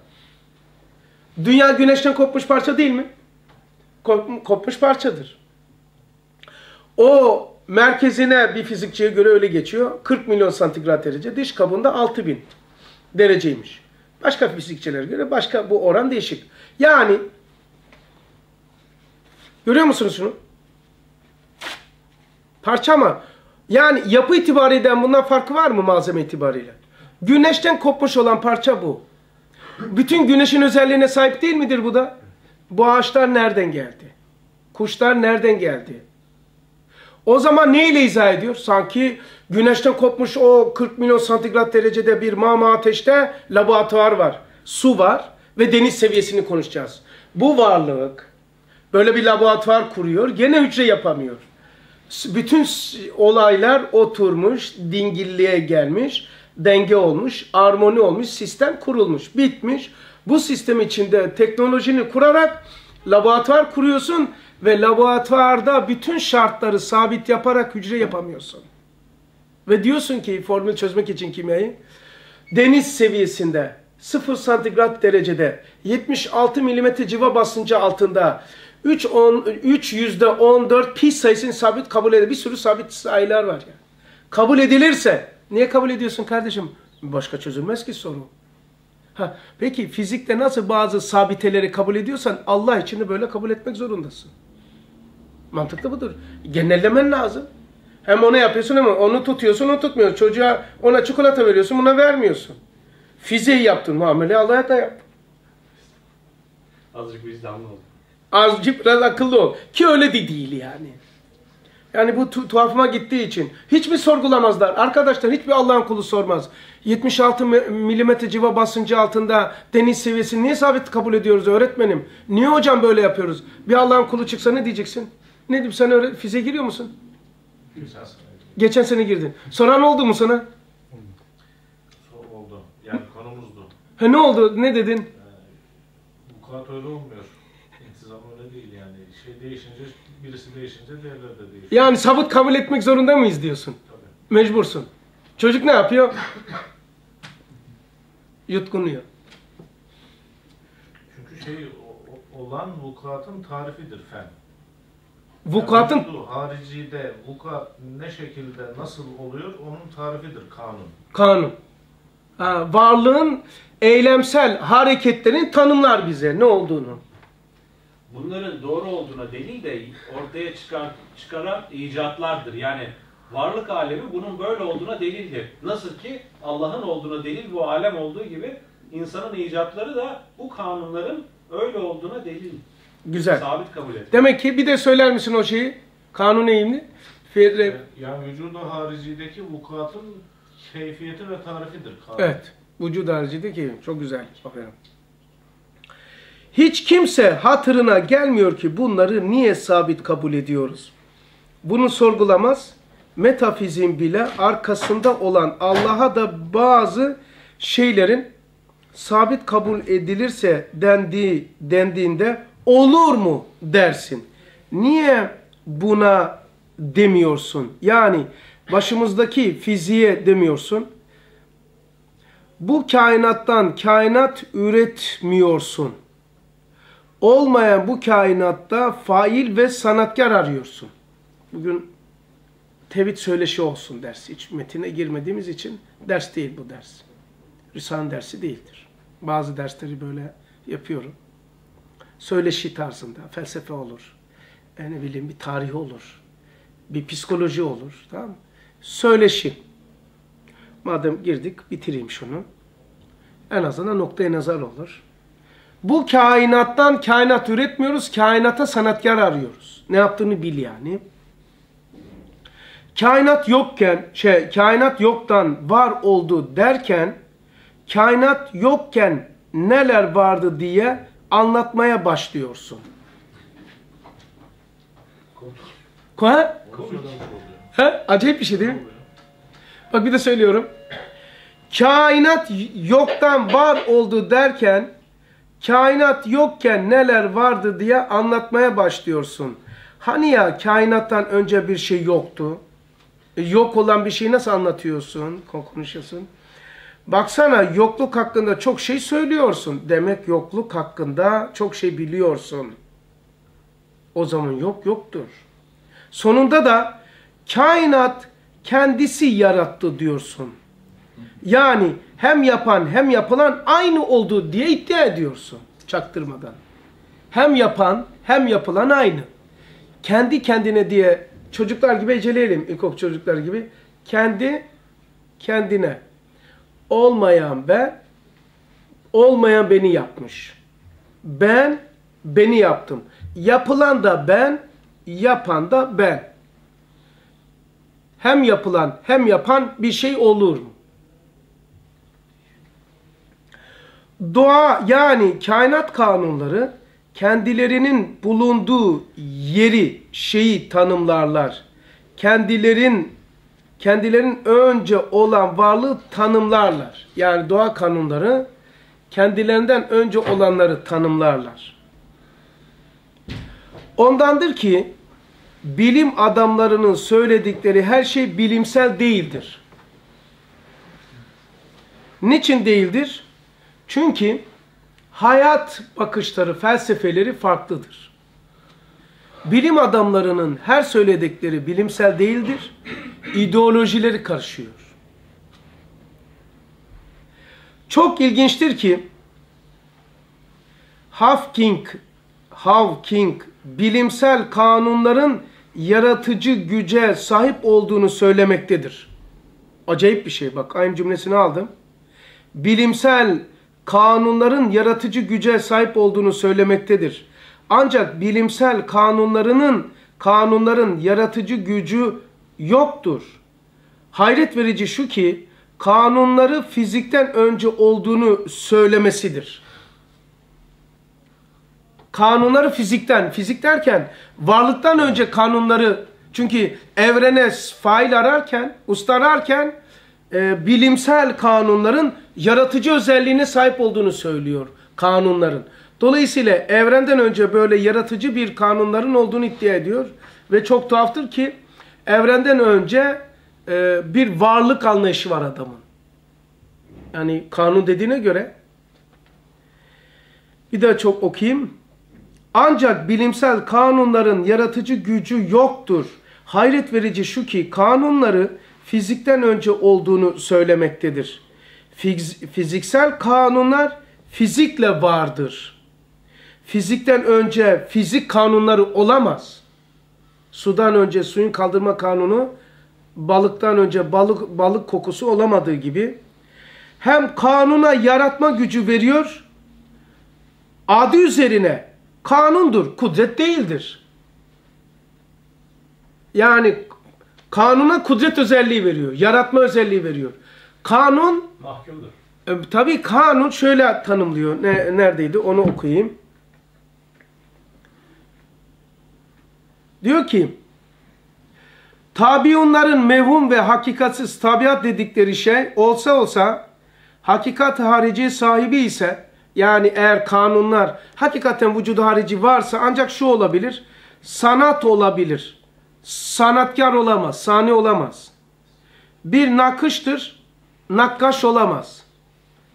Dünya güneşten kopmuş parça değil mi? Kop- kopmuş parçadır. O merkezine bir fizikçiye göre öyle geçiyor. 40 milyon santigrat derece. Dış kabuğunda 6000 dereceymiş. Başka fizikçilere göre başka bu oran değişik. Yani görüyor musunuz şunu? Parça mı? Yani yapı itibariyle bundan farkı var mı malzeme itibariyle? Güneşten kopmuş olan parça bu. Bütün güneşin özelliğine sahip değil midir bu da? Bu ağaçlar nereden geldi? Kuşlar nereden geldi? O zaman neyle izah ediyor? Sanki güneşten kopmuş o 40 milyon santigrat derecede bir mama ateşte laboratuvar var. Su var ve deniz seviyesini konuşacağız. Bu varlık böyle bir laboratuvar kuruyor. Gene hücre yapamıyor. Bütün olaylar oturmuş, dingilliğe gelmiş, denge olmuş, armoni olmuş, sistem kurulmuş, bitmiş. Bu sistem içinde teknolojini kurarak laboratuvar kuruyorsun ve laboratuvarda bütün şartları sabit yaparak hücre yapamıyorsun. Ve diyorsun ki formül çözmek için kimyayı deniz seviyesinde 0 santigrat derecede 76 milimetre civa basıncı altında 3, 10, 3 yüzde 14 pi sayısını sabit kabul edilir. Bir sürü sabit sayılar var ya. Kabul edilirse niye kabul ediyorsun kardeşim? Başka çözülmez ki soru. Ha, peki fizikte nasıl bazı sabiteleri kabul ediyorsan Allah için böyle kabul etmek zorundasın. Mantıklı budur. Genellemen lazım. Hem onu yapıyorsun ama onu tutuyorsun, onu tutmuyorsun. Çocuğa ona çikolata veriyorsun, buna vermiyorsun. Fiziği yaptın, muamele Allah'a da yap. Azıcık vicdanlı ol. Azıcık biraz akıllı ol. Ki öyle de değil yani. Yani bu tu- tuhafıma gittiği için. Hiç mi sorgulamazlar? Arkadaşlar hiçbir Allah'ın kulu sormaz. 76 mi- milimetre civa basıncı altında deniz seviyesini niye sabit kabul ediyoruz öğretmenim? Niye hocam böyle yapıyoruz? Bir Allah'ın kulu çıksa ne diyeceksin? Ne diyeyim sen öyle fiziğe giriyor musun? Geçen sene girdin. Soran oldu mu sana? Oldu. Yani konumuzdu. Ha ne oldu? Ne dedin? Bu kağıt öyle olmuyor. İntizam öyle değil yani. Şey değişince, birisi değişince diğerleri de değişiyor. Yani sabit kabul etmek zorunda mıyız diyorsun? Tabii. Mecbursun. Çocuk ne yapıyor? Yutkunuyor. Çünkü şey o- olan vukuatın tarifidir fen. Vukuatın Yani haricide vukuat ne şekilde nasıl oluyor onun tarifidir kanun. kanun. Ha, varlığın eylemsel hareketlerini tanımlar bize ne olduğunu. Bunların doğru olduğuna delil de ortaya çıkar, çıkaran icatlardır. Yani varlık alemi bunun böyle olduğuna delildir. Nasıl ki Allah'ın olduğuna delil bu alem olduğu gibi insanın icatları da bu kanunların öyle olduğuna delil. Güzel. Sabit kabul et. Demek ki bir de söyler misin o şeyi? Kanun neyimdi? Fe- Yani vücudu haricideki vukuatın keyfiyeti ve tarifidir kanun. Evet. Vücud haricindeki çok güzel. Aferin. Hiç kimse hatırına gelmiyor ki bunları niye sabit kabul ediyoruz? Bunu sorgulamaz. Metafizin bile arkasında olan Allah'a da bazı şeylerin sabit kabul edilirse dendiği, dendiğinde olur mu dersin. Niye buna demiyorsun? Yani başımızdaki fiziğe demiyorsun. Bu kainattan kainat üretmiyorsun. Olmayan bu kainatta fail ve sanatkar arıyorsun. Bugün tevhid söyleşi olsun ders. Hiç metine girmediğimiz için ders değil bu ders. Risale dersi değildir. Bazı dersleri böyle yapıyorum. Söyleşi tarzında. Felsefe olur. E ne bileyim bir tarih olur. Bir psikoloji olur. Tamam mı? Söyleşi. Madem girdik bitireyim şunu. En azından noktaya nazar olur. Bu kainattan kainat üretmiyoruz. Kainata sanatkar arıyoruz. Ne yaptığını bil yani. Kainat yokken, şey, kainat yoktan var oldu derken, kainat yokken neler vardı diye anlatmaya başlıyorsun. Ha? Ha? Acayip bir şey değil mi? Bak bir de söylüyorum. Kainat yoktan var oldu derken, kainat yokken neler vardı diye anlatmaya başlıyorsun. Hani ya kainattan önce bir şey yoktu? E, Yok olan bir şeyi nasıl anlatıyorsun, konuşuyorsun? Baksana yokluk hakkında çok şey söylüyorsun. Demek yokluk hakkında çok şey biliyorsun. O zaman yok yoktur. Sonunda da kainat kendisi yarattı diyorsun. Yani hem yapan hem yapılan aynı oldu diye iddia ediyorsun çaktırmadan. Hem yapan hem yapılan aynı. Kendi kendine diye çocuklar gibi eceleyelim ilkokul çocuklar gibi. Kendi kendine. Olmayan ben, olmayan beni yapmış. Ben beni yaptım. Yapılan da ben, yapan da ben. Hem yapılan hem yapan bir şey olur mu? Doğa yani kainat kanunları kendilerinin bulunduğu yeri, şeyi tanımlarlar. Kendilerin kendilerinin önce olan varlığı tanımlarlar. Yani doğa kanunları kendilerinden önce olanları tanımlarlar. Ondandır ki bilim adamlarının söyledikleri her şey bilimsel değildir. Niçin değildir? Çünkü hayat bakışları, felsefeleri farklıdır. Bilim adamlarının her söyledikleri bilimsel değildir. İdeolojileri karışıyor. Çok ilginçtir ki Hawking, Hawking bilimsel kanunların yaratıcı güce sahip olduğunu söylemektedir. Acayip bir şey. Bak aynı cümlesini aldım. Bilimsel kanunların yaratıcı güce sahip olduğunu söylemektedir. Ancak bilimsel kanunlarının kanunların yaratıcı gücü yoktur. Hayret verici şu ki kanunları fizikten önce olduğunu söylemesidir. Kanunları fizikten, fizik derken varlıktan önce kanunları çünkü evrene fail ararken, usta ararken e, bilimsel kanunların yaratıcı özelliğine sahip olduğunu söylüyor kanunların. Dolayısıyla evrenden önce böyle yaratıcı bir kanunların olduğunu iddia ediyor. Ve çok tuhaftır ki evrenden önce e, bir varlık anlayışı var adamın. Yani kanun dediğine göre bir daha çok okuyayım. Ancak bilimsel kanunların yaratıcı gücü yoktur. Hayret verici şu ki kanunları fizikten önce olduğunu söylemektedir. Fiz fiziksel kanunlar fizikle vardır. Fizikten önce fizik kanunları olamaz. Sudan önce suyun kaldırma kanunu, balıktan önce balık balık kokusu olamadığı gibi hem kanuna yaratma gücü veriyor, adı üzerine kanundur, kudret değildir. Yani kanuna kudret özelliği veriyor, yaratma özelliği veriyor. Kanun, Mahkumdur. e, tabii kanun şöyle tanımlıyor, ne, neredeydi onu okuyayım. Diyor ki, tabiunların mevhum ve hakikatsiz tabiat dedikleri şey olsa olsa, hakikat harici sahibi ise, yani eğer kanunlar hakikaten vücudu harici varsa ancak şu olabilir, sanat olabilir. Sanatkar olamaz, sani olamaz. Bir nakıştır, nakkaş olamaz.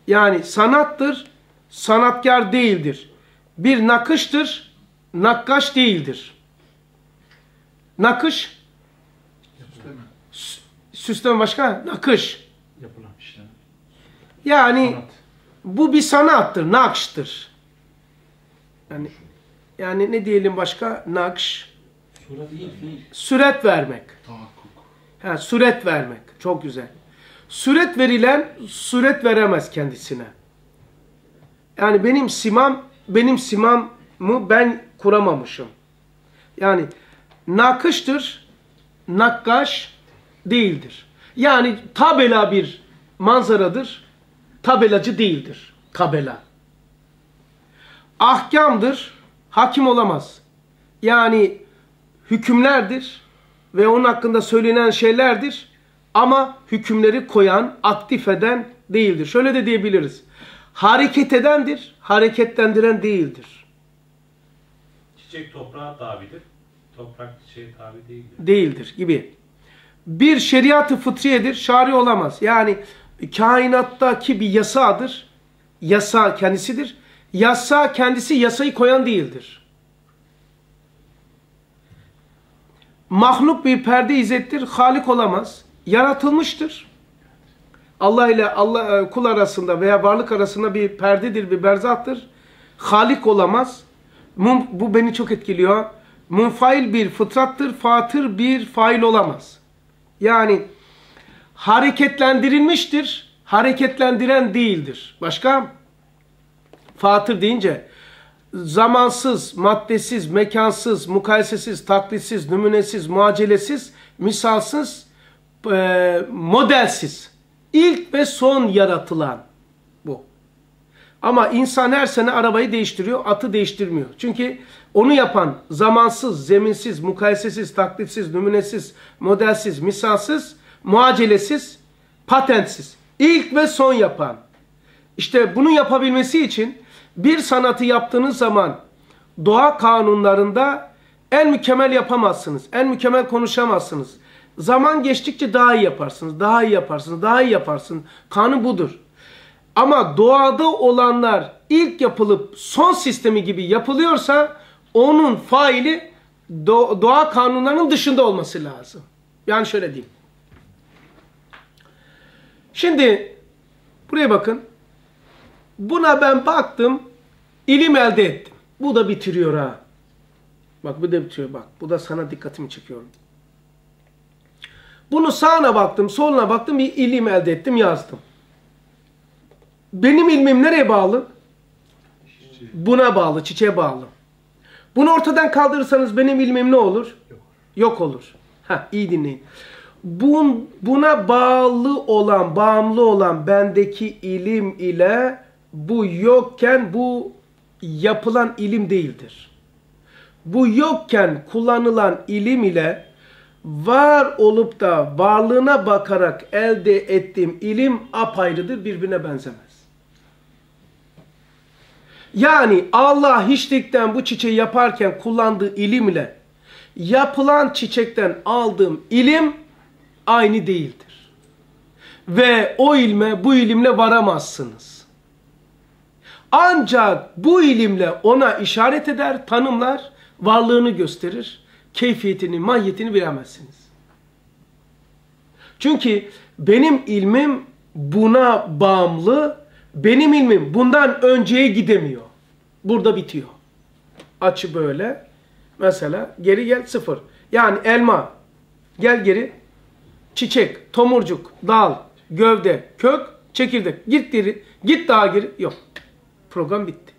Yani sanattır, sanatkar değildir. Bir nakıştır, nakkaş değildir. Nakış, Süsleme. süsleme başka, nakış. Yapılan işlem. Yani Sanat. bu bir sanattır, nakştır. Yani yani ne diyelim başka? Nakş, fiil. süret vermek. Tahakkuk. Ha, suret vermek. Çok güzel. Suret verilen suret veremez kendisine. Yani benim simam, benim simamı ben kuramamışım. Yani nakıştır, nakkaş değildir. Yani tabela bir manzaradır, tabelacı değildir. Tabela. Ahkamdır, hakim olamaz. Yani hükümlerdir ve onun hakkında söylenen şeylerdir ama hükümleri koyan, aktif eden değildir. Şöyle de diyebiliriz. Hareket edendir, hareketlendiren değildir. Çiçek toprağa tabidir. Toprak çiçeğe tabi değildir. Değildir gibi. Bir şeriatı fıtriyedir, şari olamaz. Yani kainattaki bir yasadır. Yasa kendisidir. Yasa kendisi yasayı koyan değildir. Mahluk bir perde izzettir, halik olamaz. Yaratılmıştır. Allah ile Allah e, kul arasında veya varlık arasında bir perdedir, bir berzahtır. Halik olamaz. Bu beni çok etkiliyor. Munfail bir fıtrattır, fatır bir fail olamaz. Yani hareketlendirilmiştir, hareketlendiren değildir. Başka? Fatır deyince zamansız, maddesiz, mekansız, mukayesesiz, taklitsiz, numunesiz, muacelesiz, misalsız, e, modelsiz. İlk ve son yaratılan. Ama insan her sene arabayı değiştiriyor, atı değiştirmiyor. Çünkü onu yapan zamansız, zeminsiz, mukayesesiz, taklitsiz, numunesiz, modelsiz, misalsız, muacelesiz, patentsiz. İlk ve son yapan. İşte bunu yapabilmesi için bir sanatı yaptığınız zaman doğa kanunlarında en mükemmel yapamazsınız. En mükemmel konuşamazsınız. Zaman geçtikçe daha iyi yaparsınız, daha iyi yaparsınız, daha iyi yaparsınız. Kanun budur. Ama doğada olanlar ilk yapılıp son sistemi gibi yapılıyorsa onun faili do- doğa kanunlarının dışında olması lazım. Yani şöyle diyeyim. Şimdi buraya bakın. Buna ben baktım, ilim elde ettim. Bu da bitiriyor ha. Bak bu da bitiriyor bak. Bu da sana dikkatimi çekiyor. Bunu sağına baktım, soluna baktım bir ilim elde ettim, yazdım. Benim ilmim nereye bağlı? Buna bağlı, çiçeğe bağlı. Bunu ortadan kaldırırsanız benim ilmim ne olur? Yok olur. Ha, iyi dinleyin. Bun, buna bağlı olan, bağımlı olan bendeki ilim ile bu yokken bu yapılan ilim değildir. Bu yokken kullanılan ilim ile var olup da varlığına bakarak elde ettiğim ilim apayrıdır, birbirine benzemez. Yani Allah hiçlikten bu çiçeği yaparken kullandığı ilim ile yapılan çiçekten aldığım ilim aynı değildir. Ve o ilme bu ilimle varamazsınız. Ancak bu ilimle ona işaret eder, tanımlar, varlığını gösterir, keyfiyetini, mahiyetini bilemezsiniz. Çünkü benim ilmim buna bağımlı, benim ilmim bundan önceye gidemiyor. Burada bitiyor. Açı böyle. Mesela geri gel sıfır. Yani elma. Gel geri. Çiçek, tomurcuk, dal, gövde, kök, çekirdek. Git geri. Git daha geri. Yok. Program bitti.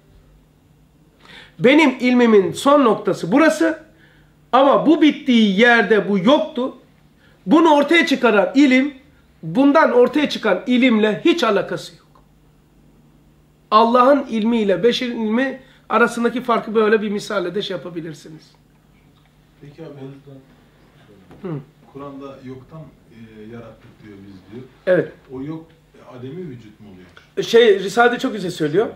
Benim ilmimin son noktası burası. Ama bu bittiği yerde bu yoktu. Bunu ortaya çıkaran ilim, bundan ortaya çıkan ilimle hiç alakası yok. Allah'ın ilmiyle beşerin ilmi arasındaki farkı böyle bir misalle de şey yapabilirsiniz. Peki abi, Hı. Kur'an'da yoktan e, yarattık diyor biz diyor. Evet. O yok e, ademi vücut mu oluyor? Şey Risale'de çok güzel söylüyor.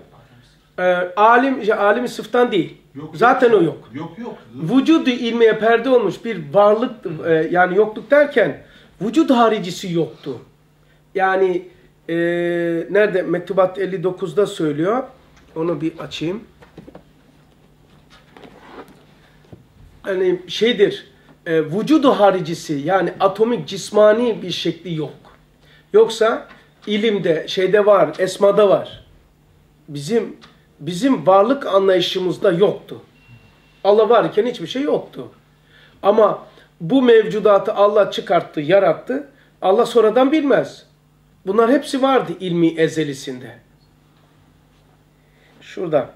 Ee, alim, şey, alim sıftan değil. Yok, Zaten o yok. Yok yok. Vücudu ilmiye perde olmuş bir varlık e, yani yokluk derken vücut haricisi yoktu. Yani e, nerede Mektubat 59'da söylüyor. Onu bir açayım. Yani şeydir. E, vücudu haricisi yani atomik cismani bir şekli yok. Yoksa ilimde şeyde var, esmada var. Bizim bizim varlık anlayışımızda yoktu. Allah varken hiçbir şey yoktu. Ama bu mevcudatı Allah çıkarttı, yarattı. Allah sonradan bilmez. Bunlar hepsi vardı ilmi ezelisinde. Şurada.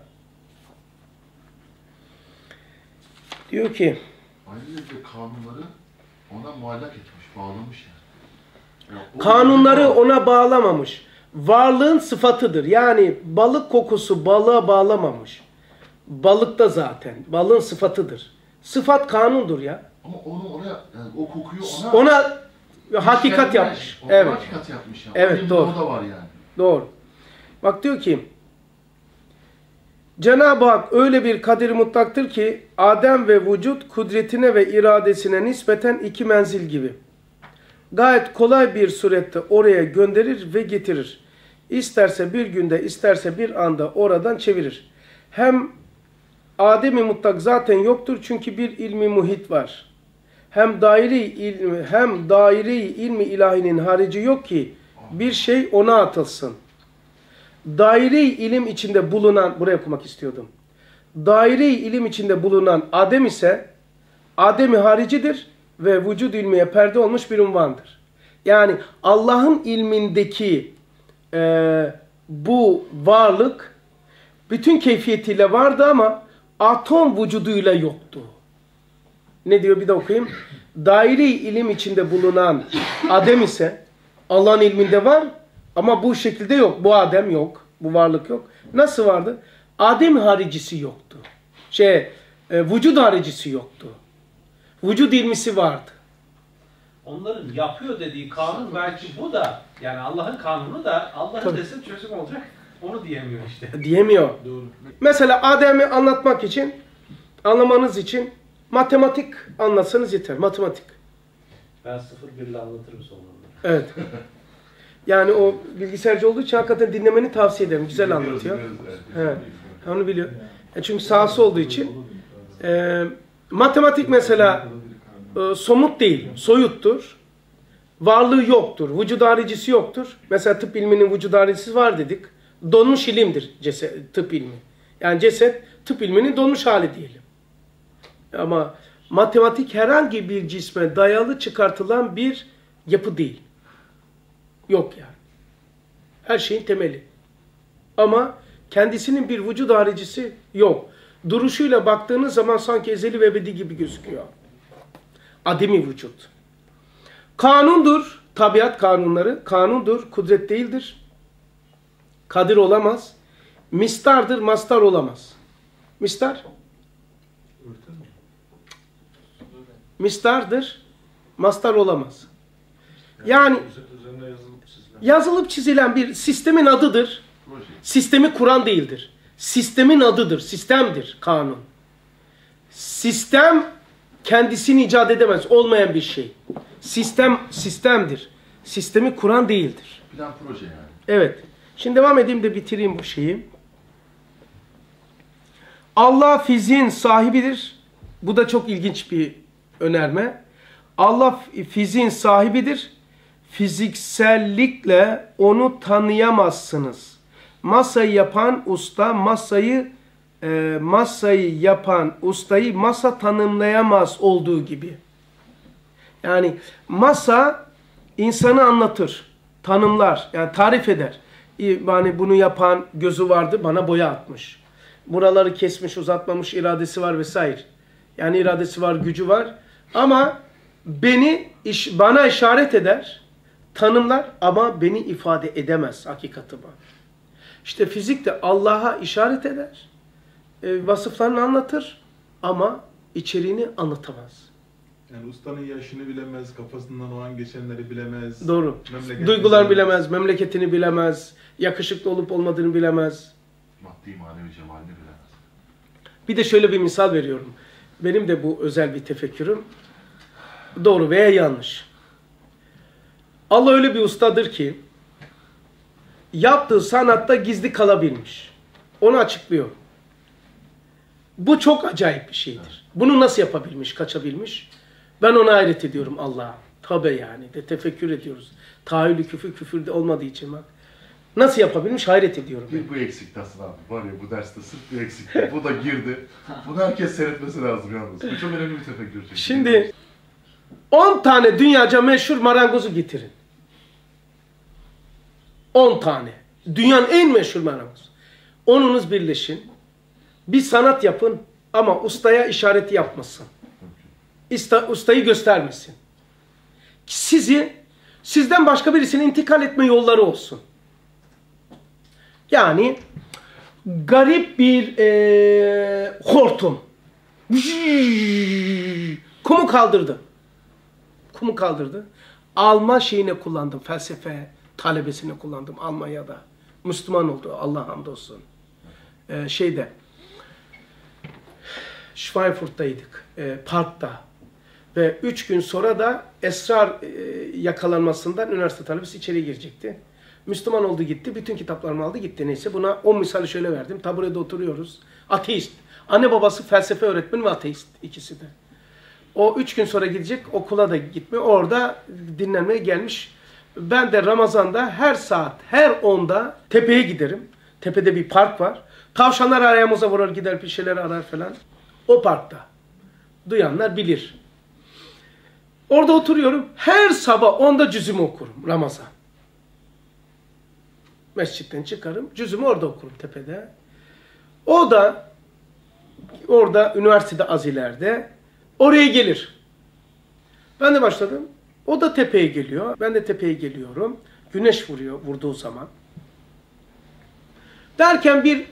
Diyor ki Ayrıca kanunları ona muallak etmiş, bağlamış yani. Kanunları ona bağlamamış. Varlığın sıfatıdır. Yani balık kokusu balığa bağlamamış. Balıkta zaten. Balığın sıfatıdır. Sıfat kanundur ya. Ama onu oraya, yani o kokuyu ona... Ona hakikat yapmış. ona Evet. hakikat yapmış yani. Evet, Onun doğru. O da var yani. Doğru. Bak diyor ki Cenab-ı Hak öyle bir kadir mutlaktır ki Adem ve vücut kudretine ve iradesine nispeten iki menzil gibi. Gayet kolay bir surette oraya gönderir ve getirir. İsterse bir günde isterse bir anda oradan çevirir. Hem Adem-i mutlak zaten yoktur çünkü bir ilmi muhit var. Hem daire ilmi hem daire ilmi ilahinin harici yok ki bir şey ona atılsın. Daire ilim içinde bulunan buraya okumak istiyordum. Daire ilim içinde bulunan Adem ise Adem'i haricidir ve vücud ilmiye perde olmuş bir unvandır. Yani Allah'ın ilmindeki e, bu varlık bütün keyfiyetiyle vardı ama atom vücuduyla yoktu. Ne diyor bir de okuyayım. Daire ilim içinde bulunan Adem ise Allah'ın ilminde var ama bu şekilde yok. Bu Adem yok. Bu varlık yok. Nasıl vardı? Adem haricisi yoktu. Şey, e, vücud haricisi yoktu. Vücud ilmisi vardı. Onların yapıyor dediği kanun belki bu da yani Allah'ın kanunu da Allah'ın desin çözüm olacak. Onu diyemiyor işte. Diyemiyor. Doğru. Mesela Adem'i anlatmak için, anlamanız için matematik anlatsanız yeter. Matematik. Ben sıfır birle anlatırım sonra onları. Evet. Yani o bilgisayarcı olduğu için hakikaten dinlemeni tavsiye ederim. Güzel anlatıyor. Evet. Onu biliyor. E çünkü sahası olduğu için. E, matematik mesela e, somut değil, soyuttur. Varlığı yoktur, vücud haricisi yoktur. Mesela tıp ilminin vücud haricisi var dedik. Donmuş ilimdir ceset, tıp ilmi. Yani ceset tıp ilminin donmuş hali diyelim. Ama matematik herhangi bir cisme dayalı çıkartılan bir yapı değil. Yok yani. Her şeyin temeli. Ama kendisinin bir vücud haricisi yok. Duruşuyla baktığınız zaman sanki ezeli ve ebedi gibi gözüküyor. Ademi vücut. Kanundur. Tabiat kanunları. Kanundur. Kudret değildir. Kadir olamaz. Mistardır. Mastar olamaz. Mistar? Mistardır. Mastar olamaz. Yani yazılıp çizilen. yazılıp çizilen bir sistemin adıdır. Proje. Sistemi kuran değildir. Sistemin adıdır. Sistemdir kanun. Sistem kendisini icat edemez. Olmayan bir şey. Sistem sistemdir. Sistemi kuran değildir. Plan proje yani. Evet. Şimdi devam edeyim de bitireyim bu şeyi. Allah fiziğin sahibidir. Bu da çok ilginç bir önerme. Allah fiziğin sahibidir. Fiziksellikle onu tanıyamazsınız. Masayı yapan usta masayı e, masayı yapan ustayı masa tanımlayamaz olduğu gibi. Yani masa insanı anlatır, tanımlar, yani tarif eder. Yani bunu yapan gözü vardı, bana boya atmış. Buraları kesmiş, uzatmamış, iradesi var vesaire. Yani iradesi var, gücü var. Ama beni iş, bana işaret eder, tanımlar ama beni ifade edemez hakikatıma. İşte fizik de Allah'a işaret eder, e, vasıflarını anlatır ama içeriğini anlatamaz. Yani ustanın yaşını bilemez, kafasından o an geçenleri bilemez. Doğru. Duygular bilemez, memleketini bilemez, yakışıklı olup olmadığını bilemez. Maddi manevi cemalini bilemez. Bir de şöyle bir misal veriyorum. Benim de bu özel bir tefekkürüm. Doğru veya yanlış. Allah öyle bir ustadır ki yaptığı sanatta gizli kalabilmiş. Onu açıklıyor. Bu çok acayip bir şeydir. Bunu nasıl yapabilmiş, kaçabilmiş? Ben ona hayret ediyorum Allah'a. Tabi yani de tefekkür ediyoruz. Tahayyülü küfür küfürde olmadığı için bak. Nasıl yapabilmiş hayret ediyorum. Bir bu eksikti aslında abi. Var ya bu derste sırf bu eksikti. Bu da girdi. Bunu herkes seyretmesi lazım yalnız. Bu çok önemli bir tefekkür çünkü. Şimdi 10 tane dünyaca meşhur marangozu getirin. 10 tane. Dünyanın en meşhur marangozu. onunuz birleşin. Bir sanat yapın ama ustaya işareti yapmasın. İsta, ustayı göstermesin. Sizi, sizden başka birisine intikal etme yolları olsun. Yani garip bir eee, hortum. Kumu kaldırdı. Kumu kaldırdı. Alma şeyine kullandım. Felsefe talebesine kullandım Almanya'da. Müslüman oldu. Allah hamdolsun. Ee, şeyde Schweinfurt'taydık. Ee, parkta. Ve üç gün sonra da esrar e, yakalanmasından üniversite talebesi içeri girecekti. Müslüman oldu gitti. Bütün kitaplarımı aldı gitti. Neyse buna on misali şöyle verdim. Taburede oturuyoruz. Ateist. Anne babası felsefe öğretmeni ve ateist ikisi de. O üç gün sonra gidecek okula da gitmiyor. Orada dinlenmeye gelmiş. Ben de Ramazan'da her saat, her onda tepeye giderim. Tepede bir park var. Tavşanlar ayağımıza vurur gider bir şeyler arar falan. O parkta. Duyanlar bilir. Orada oturuyorum. Her sabah onda cüzümü okurum Ramazan. Mescitten çıkarım. Cüzümü orada okurum tepede. O da orada üniversitede az ileride oraya gelir. Ben de başladım. O da tepeye geliyor. Ben de tepeye geliyorum. Güneş vuruyor vurduğu zaman. Derken bir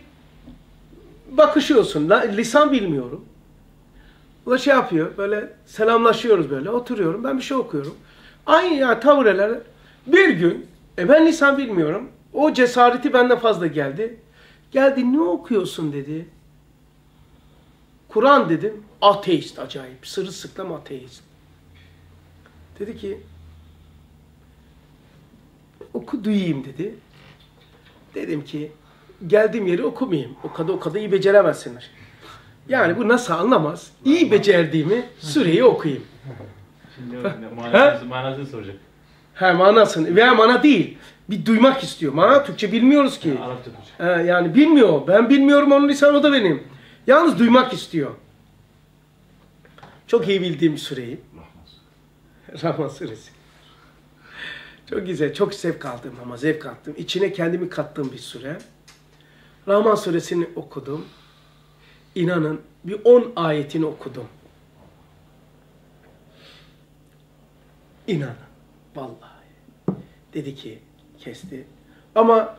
bakışıyorsun. Lisan bilmiyorum. O da şey yapıyor. Böyle selamlaşıyoruz böyle. Oturuyorum. Ben bir şey okuyorum. Aynı ya tavreler. Bir gün e ben lisan bilmiyorum. O cesareti benden fazla geldi. Geldi ne okuyorsun dedi. Kur'an dedim. Ateist acayip. Sırılsıklam ateist. Dedi ki oku duyayım dedi. Dedim ki geldiğim yeri okumayayım. O kadar o kadar iyi beceremezsinler. Yani bu nasıl anlamaz? İyi becerdiğimi süreyi okuyayım. Şimdi manasını, manasını soracak. Ha manasını veya mana değil. Bir duymak istiyor. Mana Türkçe bilmiyoruz ki. Arapça Türkçe. Ha, yani bilmiyor. Ben bilmiyorum onun lisanı o da benim. Yalnız duymak istiyor. Çok iyi bildiğim bir süreyi. Rahman suresi. Çok güzel, çok zevk aldım ama zevk attım. İçine kendimi kattığım bir süre. Rahman suresini okudum. İnanın bir 10 ayetini okudum. İnanın. Vallahi. Dedi ki kesti. Ama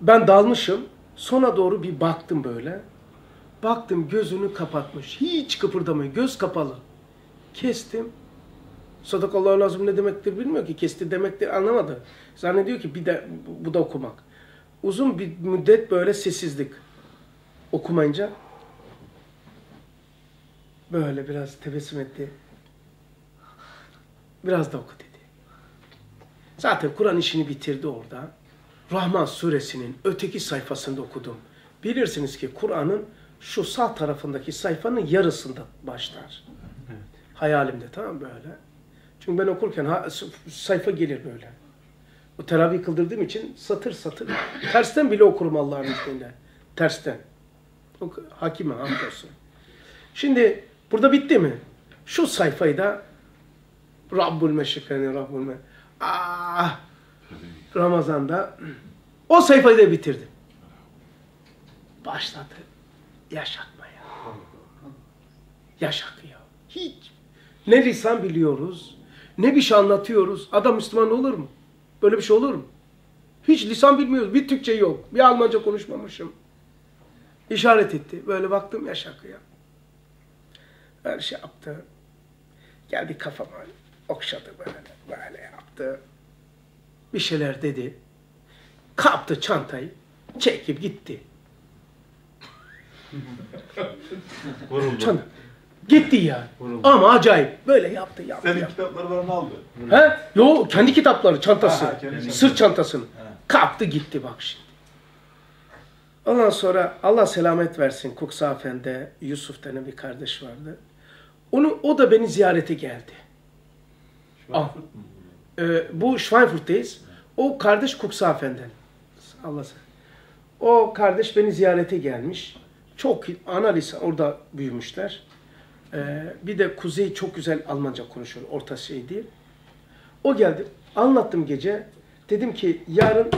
ben dalmışım. Sona doğru bir baktım böyle. Baktım gözünü kapatmış. Hiç kıpırdamıyor. Göz kapalı. Kestim. Sadakallahu lazım ne demektir bilmiyor ki. Kesti demektir anlamadı. Zannediyor ki bir de bu- da okumak. Uzun bir müddet böyle sessizlik. Okumayınca böyle biraz tebessüm etti. Biraz da oku dedi. Zaten Kur'an işini bitirdi orada. Rahman suresinin öteki sayfasında okudum. Bilirsiniz ki Kur'an'ın şu sağ tarafındaki sayfanın yarısında başlar. Hayalimde tamam böyle. Çünkü ben okurken ha- sayfa gelir böyle. O teravih kıldırdığım için satır satır. Tersten bile okurum Allah'ın izniyle. Tersten. O hakime hamdolsun. Şimdi burada bitti mi? Şu sayfayı da Rabbul Meşrikani Rabbul Me Ah! Ramazan'da o sayfayı da bitirdim. Başladı yaşatmaya. Yaş akıyor. Hiç. Ne lisan biliyoruz, ne bir şey anlatıyoruz. Adam Müslüman olur mu? Böyle bir şey olur mu? Hiç lisan bilmiyoruz. Bir Türkçe yok. Bir Almanca konuşmamışım. İşaret etti. Böyle baktım yaş akıyor. Her şey yaptı. Geldi kafama okşadı böyle. Böyle yaptı. Bir şeyler dedi. Kaptı çantayı. Çekip gitti. Vuruldu. Çanta. Gitti yani. Vuruldu. Ama acayip. Böyle yaptı yaptı. Senin yaptı. kitaplarını aldı. He? Yo kendi kitapları, çantası. Ha, ha, kendi. Sırt çantasını. Kaptı gitti bak şimdi. Ondan sonra Allah selamet versin Kuksa Efendi, Yusuf denen bir kardeş vardı. Onu, o da beni ziyarete geldi. Ah. Ee, bu Schweinfurt'teyiz. O kardeş Kuksa Efendi'den. Allah. O kardeş beni ziyarete gelmiş. Çok ana lisan orada büyümüşler. Ee, bir de Kuzey çok güzel Almanca konuşuyor. Orta şey değil. O geldi. Anlattım gece. Dedim ki yarın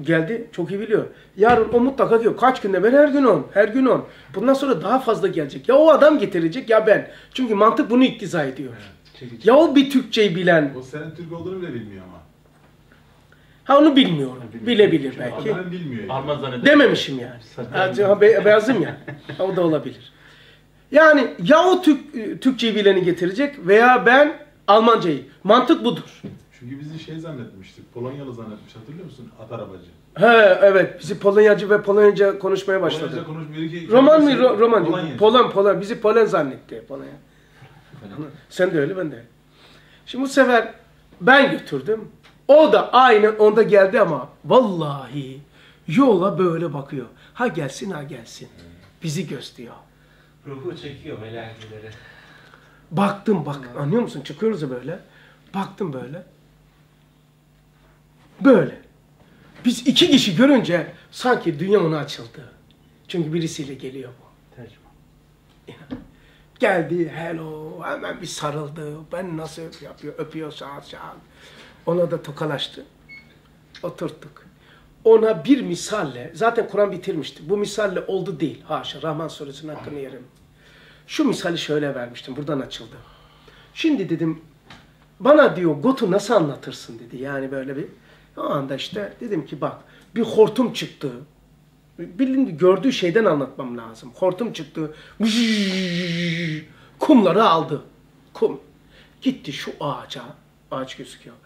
geldi. Çok iyi biliyor. Yarın o mutlaka diyor. Kaç günde ben her gün on. Her gün on. Bundan sonra daha fazla gelecek. Ya o adam getirecek ya ben. Çünkü mantık bunu iktiza ediyor. Ya o bir Türkçeyi bilen. O senin Türk olduğunu bile bilmiyor ama. Ha onu bilmiyorum. Bilebilir belki. Alman bilmiyor. yani. Zanneder. Dememişim yani. Ha, be- beyazım ya. Ha, O da olabilir. Yani ya o Türk, Türkçeyi bileni getirecek veya ben Almancayı. Mantık budur. Çünkü bizi şey zannetmiştik. Polonyalı zannetmiş. Hatırlıyor musun? At arabacı. He evet bizi Polonyacı ve Polonyaca konuşmaya başladı. Polonyaca konuş bir iki. Roman mı? Ro- Roman. Polonyacı. Polan, Polan. Bizi Polen zannetti. Polonya. Sen de öyle, ben de öyle. Şimdi bu sefer ben götürdüm. O da aynı onda geldi ama vallahi yola böyle bakıyor. Ha gelsin ha gelsin. Bizi gösteriyor. Ruhu çekiyor melaikeleri. Baktım bak anlıyor musun? Çıkıyoruz ya böyle. Baktım böyle. Böyle. Biz iki kişi görünce sanki dünya ona açıldı. Çünkü birisiyle geliyor bu. Tercüman. Geldi hello hemen bir sarıldı. Ben nasıl yapıyor öpüyor saat saat. Ona da tokalaştı. Oturttuk. Ona bir misalle zaten Kur'an bitirmişti. Bu misalle oldu değil. Haşa Rahman suresinin hakkını yerim. Şu misali şöyle vermiştim. Buradan açıldı. Şimdi dedim bana diyor Got'u nasıl anlatırsın dedi. Yani böyle bir o anda işte dedim ki bak bir hortum çıktı. Bilin gördüğü şeyden anlatmam lazım. Hortum çıktı. Kumları aldı. Kum. Gitti şu ağaca. Ağaç gözüküyor.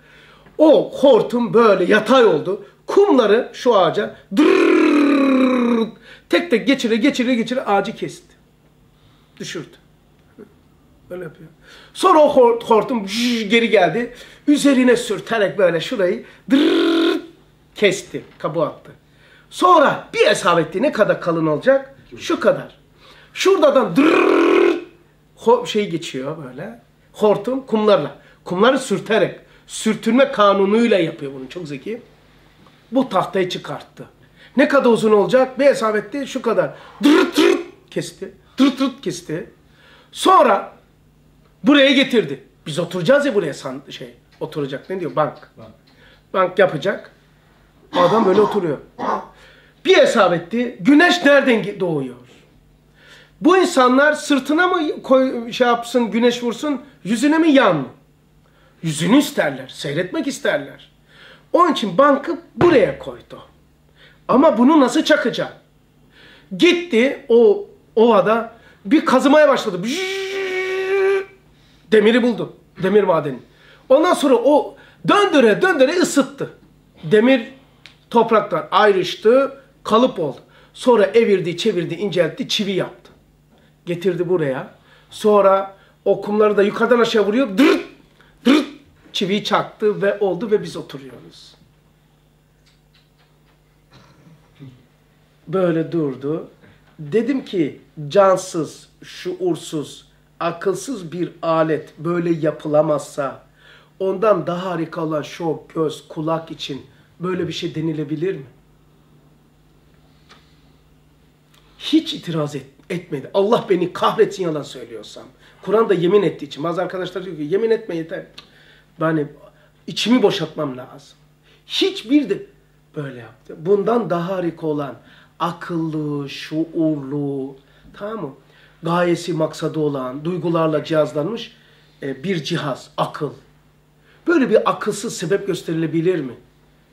O hortum böyle yatay oldu. Kumları şu ağaca tek tek geçire geçire geçire ağacı kesti. Düşürdü. Öyle yapıyor. Sonra o hort- hortum geri geldi. Üzerine sürterek böyle şurayı kesti. Kabuğu attı. Sonra bir hesap etti. Ne kadar kalın olacak? Şu kadar. Şuradan dırrrr, şey geçiyor böyle. Hortum kumlarla. Kumları sürterek. Sürtünme kanunuyla yapıyor bunu. Çok zeki. Bu tahtayı çıkarttı. Ne kadar uzun olacak? Bir hesap etti. Şu kadar. Dırırt dırırt kesti. Dırırt dırırt kesti. Sonra buraya getirdi. Biz oturacağız ya buraya san şey. Oturacak. Ne diyor? Bank. Bak. Bank yapacak. Adam böyle oturuyor. Bir hesap etti. Güneş nereden doğuyor? Bu insanlar sırtına mı koy, şey yapsın, güneş vursun, yüzüne mi yan? Yüzünü isterler, seyretmek isterler. Onun için bankı buraya koydu. Ama bunu nasıl çakacak? Gitti o ovada bir kazımaya başladı. Demiri buldu. Demir madeni. Ondan sonra o döndüre döndüre ısıttı. Demir topraktan ayrıştı, kalıp oldu. Sonra evirdi, çevirdi, inceltti, çivi yaptı. Getirdi buraya. Sonra o kumları da yukarıdan aşağı vuruyor. Dırıt, dırıt, çiviyi çaktı ve oldu ve biz oturuyoruz. Böyle durdu. Dedim ki cansız, şuursuz, akılsız bir alet böyle yapılamazsa ondan daha harika olan şu göz, kulak için böyle bir şey denilebilir mi? Hiç itiraz et- etmedi. Allah beni kahretsin yalan söylüyorsam. Kur'an'da yemin ettiği için. Bazı arkadaşlar diyor ki yemin etme yeter. Yani içimi boşaltmam lazım. Hiçbir de böyle yaptı. Bundan daha harika olan akıllı, şuurlu, tamam mı? Gayesi maksadı olan, duygularla cihazlanmış e, bir cihaz, akıl. Böyle bir akılsız sebep gösterilebilir mi?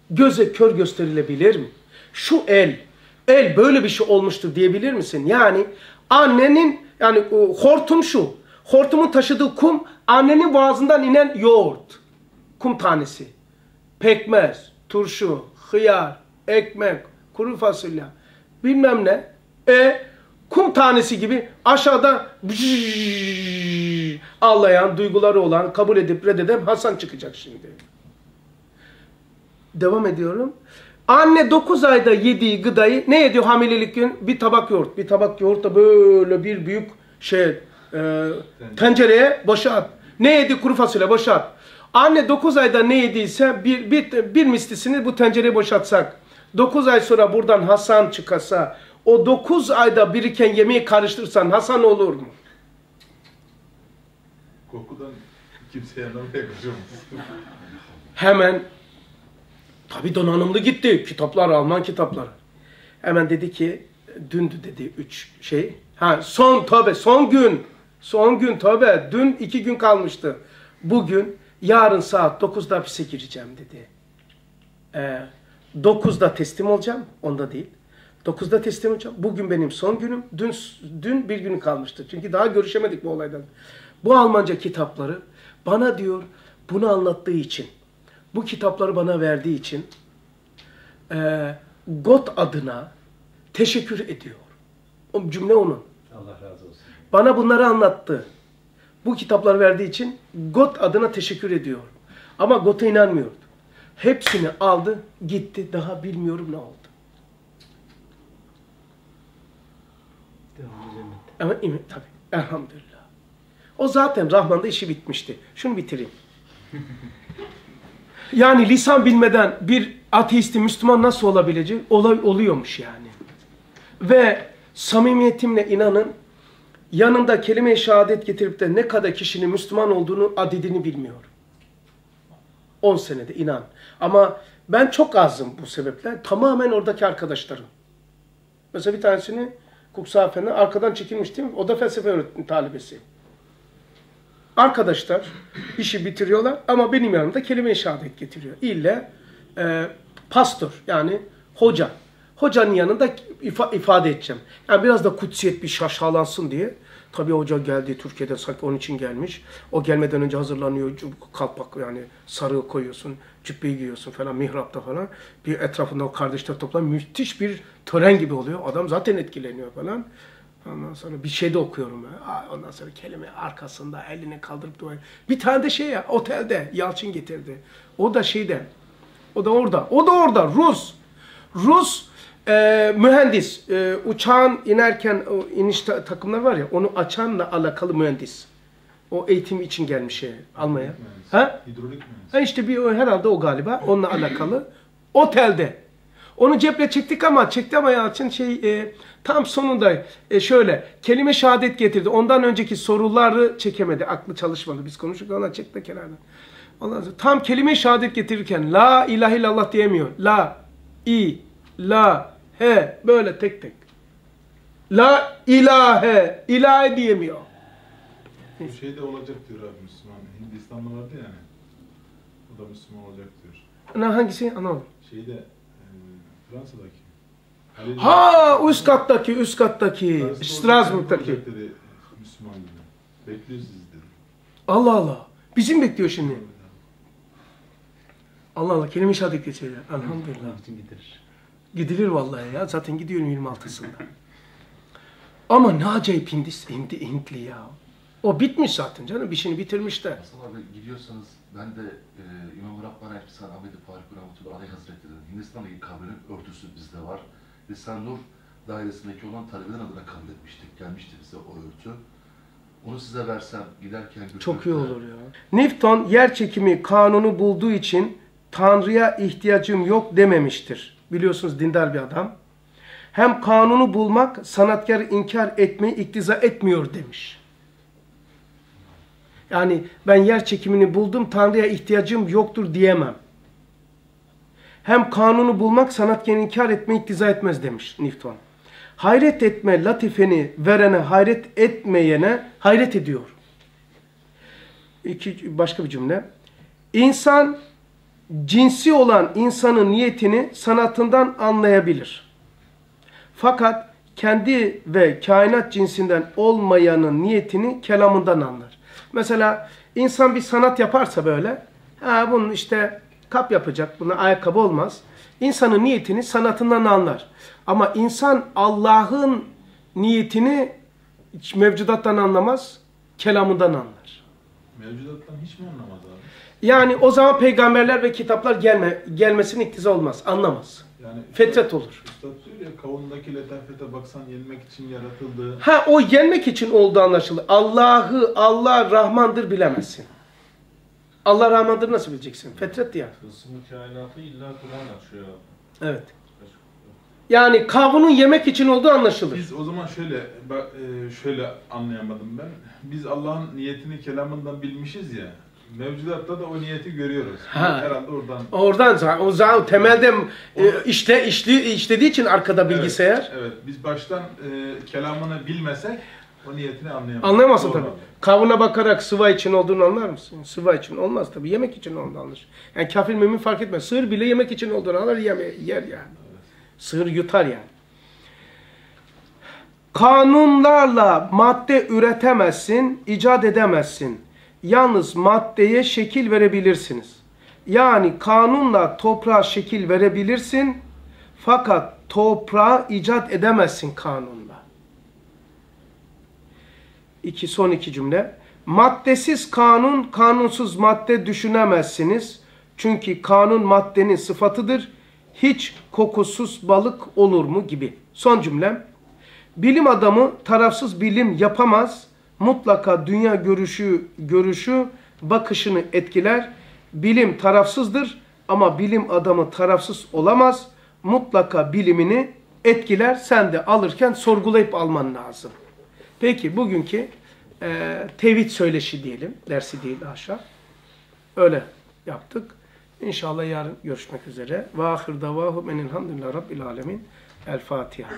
Göze kör gösterilebilir mi? Şu el, el böyle bir şey olmuştur diyebilir misin? Yani annenin, yani e, hortum şu. Hortumun taşıdığı kum, annenin boğazından inen yoğurt. Kum tanesi. Pekmez, turşu, hıyar, ekmek, kuru fasulye, bilmem ne. E kum tanesi gibi aşağıda ağlayan, duyguları olan, kabul edip reddeden Hasan çıkacak şimdi. Devam ediyorum. Anne 9 ayda yediği gıdayı ne ediyor hamilelik gün? Bir tabak yoğurt. Bir tabak yoğurt da böyle bir büyük şey e, tencereye boşa at. Ne yedi? Kuru fasulye boşa at. Anne 9 ayda ne yediyse bir, bir, bir mislisini bu tencereye boşaltsak. 9 ay sonra buradan Hasan çıkasa o 9 ayda biriken yemeği karıştırsan Hasan olur mu? Kokudan kimse yanına yaklaşamaz. Hemen Tabii donanımlı gitti. Kitaplar, Alman kitapları. Hemen dedi ki, dündü dedi üç şey. Ha son tabi son gün. Son gün tabi. Dün iki gün kalmıştı. Bugün yarın saat 9'da hapise gireceğim dedi. Ee, 9'da teslim olacağım. Onda değil. 9'da teslim olacağım. Bugün benim son günüm. Dün dün bir gün kalmıştı. Çünkü daha görüşemedik bu olaydan. Bu Almanca kitapları bana diyor bunu anlattığı için, bu kitapları bana verdiği için e, God adına teşekkür ediyor. O cümle onun. Allah razı olsun. Bana bunları anlattı. Bu kitapları verdiği için God adına teşekkür ediyor. Ama God'a inanmıyordu. Hepsini aldı, gitti. Daha bilmiyorum ne oldu. Ama im- tabii elhamdülillah. O zaten Rahman'da işi bitmişti. Şunu bitireyim. Yani lisan bilmeden bir ateisti Müslüman nasıl olabilecek? Olay oluyormuş yani. Ve samimiyetimle inanın yanında kelime-i şehadet getirip de ne kadar kişinin Müslüman olduğunu adedini bilmiyorum. 10 senede inan. Ama ben çok azım bu sebeple. Tamamen oradaki arkadaşlarım. Mesela bir tanesini Kuksa Efendi arkadan çekilmiş değil mi? O da felsefe öğretimi talebesi. Arkadaşlar işi bitiriyorlar ama benim yanımda kelime-i şehadet getiriyor. İlle e, pastör yani hoca. Hocanın yanında ifa- ifade edeceğim. Yani biraz da kutsiyet bir şaşalansın diye. Tabii hoca geldi Türkiye'den sanki onun için gelmiş. O gelmeden önce hazırlanıyor. Kalpak yani sarığı koyuyorsun, cübbeyi giyiyorsun falan mihrapta falan. Bir etrafında o kardeşler toplan müthiş bir tören gibi oluyor. Adam zaten etkileniyor falan. Ondan sonra bir şey de okuyorum. ben. Ondan sonra kelime arkasında elini kaldırıp dua Bir tane de şey ya otelde Yalçın getirdi. O da şeyde. O da orada. O da orada. Rus. Rus e, mühendis. E, uçağın inerken o iniş ta- takımlar var ya onu açanla alakalı mühendis. O eğitim için gelmiş şey almaya. Mühendis. Ha? Hidrolik mühendisi. Ha işte bir herhalde o galiba onunla alakalı. Otelde. Onu ceple çektik ama çekti ama Yalçın şey e, tam sonunda e, şöyle kelime şehadet getirdi. Ondan önceki soruları çekemedi. Aklı çalışmadı. Biz konuştuk ona çekti kenardan. Ondan sonra tam kelime şehadet getirirken la ilahe illallah diyemiyor. La i la he böyle tek tek. La ilahe ilahe diyemiyor. Bu şey de olacak diyor abi Müslüman. Hindistan'da vardı yani. O da Müslüman olacak diyor. Ne hangisi anlamadım. Şeyde e, Fransa'daki. Ha üst kattaki üst kattaki Strasbourg'daki. Müslüman sizi dedi. Allah Allah. Bizim bekliyor şimdi. Allah Allah. Kelime-i şehadet geçiyor. Elhamdülillah. getirir. Gidilir vallahi ya. Zaten gidiyorum 26'sında. Ama ne acayip Hindis, Hindi, Hintli ya. O bitmiş zaten canım. Bir şeyini bitirmiş de. Hasan abi gidiyorsanız ben de e, İmam Rabbani Elbisan Ahmet-i Faruk Rahmetullahi Aleyh Hazretleri'nin Hindistan'daki kabrinin örtüsü bizde var. Lisan Nur dairesindeki olan talebeden adına kabul etmiştik. Gelmişti bize o örtü. Onu size versem giderken Çok iyi olur ya. Newton yer çekimi kanunu bulduğu için Tanrı'ya ihtiyacım yok dememiştir. Biliyorsunuz dindar bir adam. Hem kanunu bulmak sanatkarı inkar etmeyi iktiza etmiyor demiş. Yani ben yer çekimini buldum Tanrı'ya ihtiyacım yoktur diyemem. Hem kanunu bulmak sanatkarı inkar etmeyi iktiza etmez demiş Newton. Hayret etme latifeni verene hayret etmeyene hayret ediyor. İki, başka bir cümle. İnsan cinsi olan insanın niyetini sanatından anlayabilir. Fakat kendi ve kainat cinsinden olmayanın niyetini kelamından anlar. Mesela insan bir sanat yaparsa böyle, ha bunun işte kap yapacak, buna ayakkabı olmaz. İnsanın niyetini sanatından anlar. Ama insan Allah'ın niyetini hiç mevcudattan anlamaz, kelamından anlar. Mevcudattan hiç mi anlamaz abi? Yani o zaman peygamberler ve kitaplar gelme, gelmesinin iktiza olmaz, anlamaz. Yani Fetret olur. Üstad diyor ya kavundaki letafete baksan yenmek için yaratıldı. Ha o yenmek için olduğu anlaşılır. Allah'ı Allah Rahmandır bilemezsin. Allah Rahmandır nasıl bileceksin? Fetret ya. Tılsımlı kainatı illa Kur'an açıyor. Evet. Yani kavunun yemek için olduğu anlaşılır. Biz o zaman şöyle bak, e, şöyle anlayamadım ben. Biz Allah'ın niyetini kelamından bilmişiz ya. Mevcudatta da o niyeti görüyoruz. Ha. Herhalde oradan. Oradan o zaten temelde e, işte işli, işlediği için arkada bilgisayar. Evet, evet. Biz baştan e, kelamını bilmesek o niyetini anlayamayız. Anlayamazsın tabii. abi. Kavuna bakarak sıva için olduğunu anlar mısın? Sıva için olmaz tabii. Yemek için onu anlar. Yani kafir mümin fark etmez. Sığır bile yemek için olduğunu anlar yeme, yer yani. Sığır yutar yani. Kanunlarla madde üretemezsin, icat edemezsin. Yalnız maddeye şekil verebilirsiniz. Yani kanunla toprağa şekil verebilirsin fakat toprağı icat edemezsin kanunla. İki, son iki cümle. Maddesiz kanun, kanunsuz madde düşünemezsiniz. Çünkü kanun maddenin sıfatıdır. Hiç kokusuz balık olur mu gibi. Son cümlem. Bilim adamı tarafsız bilim yapamaz. Mutlaka dünya görüşü, görüşü bakışını etkiler. Bilim tarafsızdır ama bilim adamı tarafsız olamaz. Mutlaka bilimini etkiler. Sen de alırken sorgulayıp alman lazım. Peki bugünkü e, tevhid söyleşi diyelim. Dersi değil aşağı. Öyle yaptık. İnşallah yarın görüşmek üzere. Ve ahir davahu menilhamdülillah rabbil alemin. El Fatiha.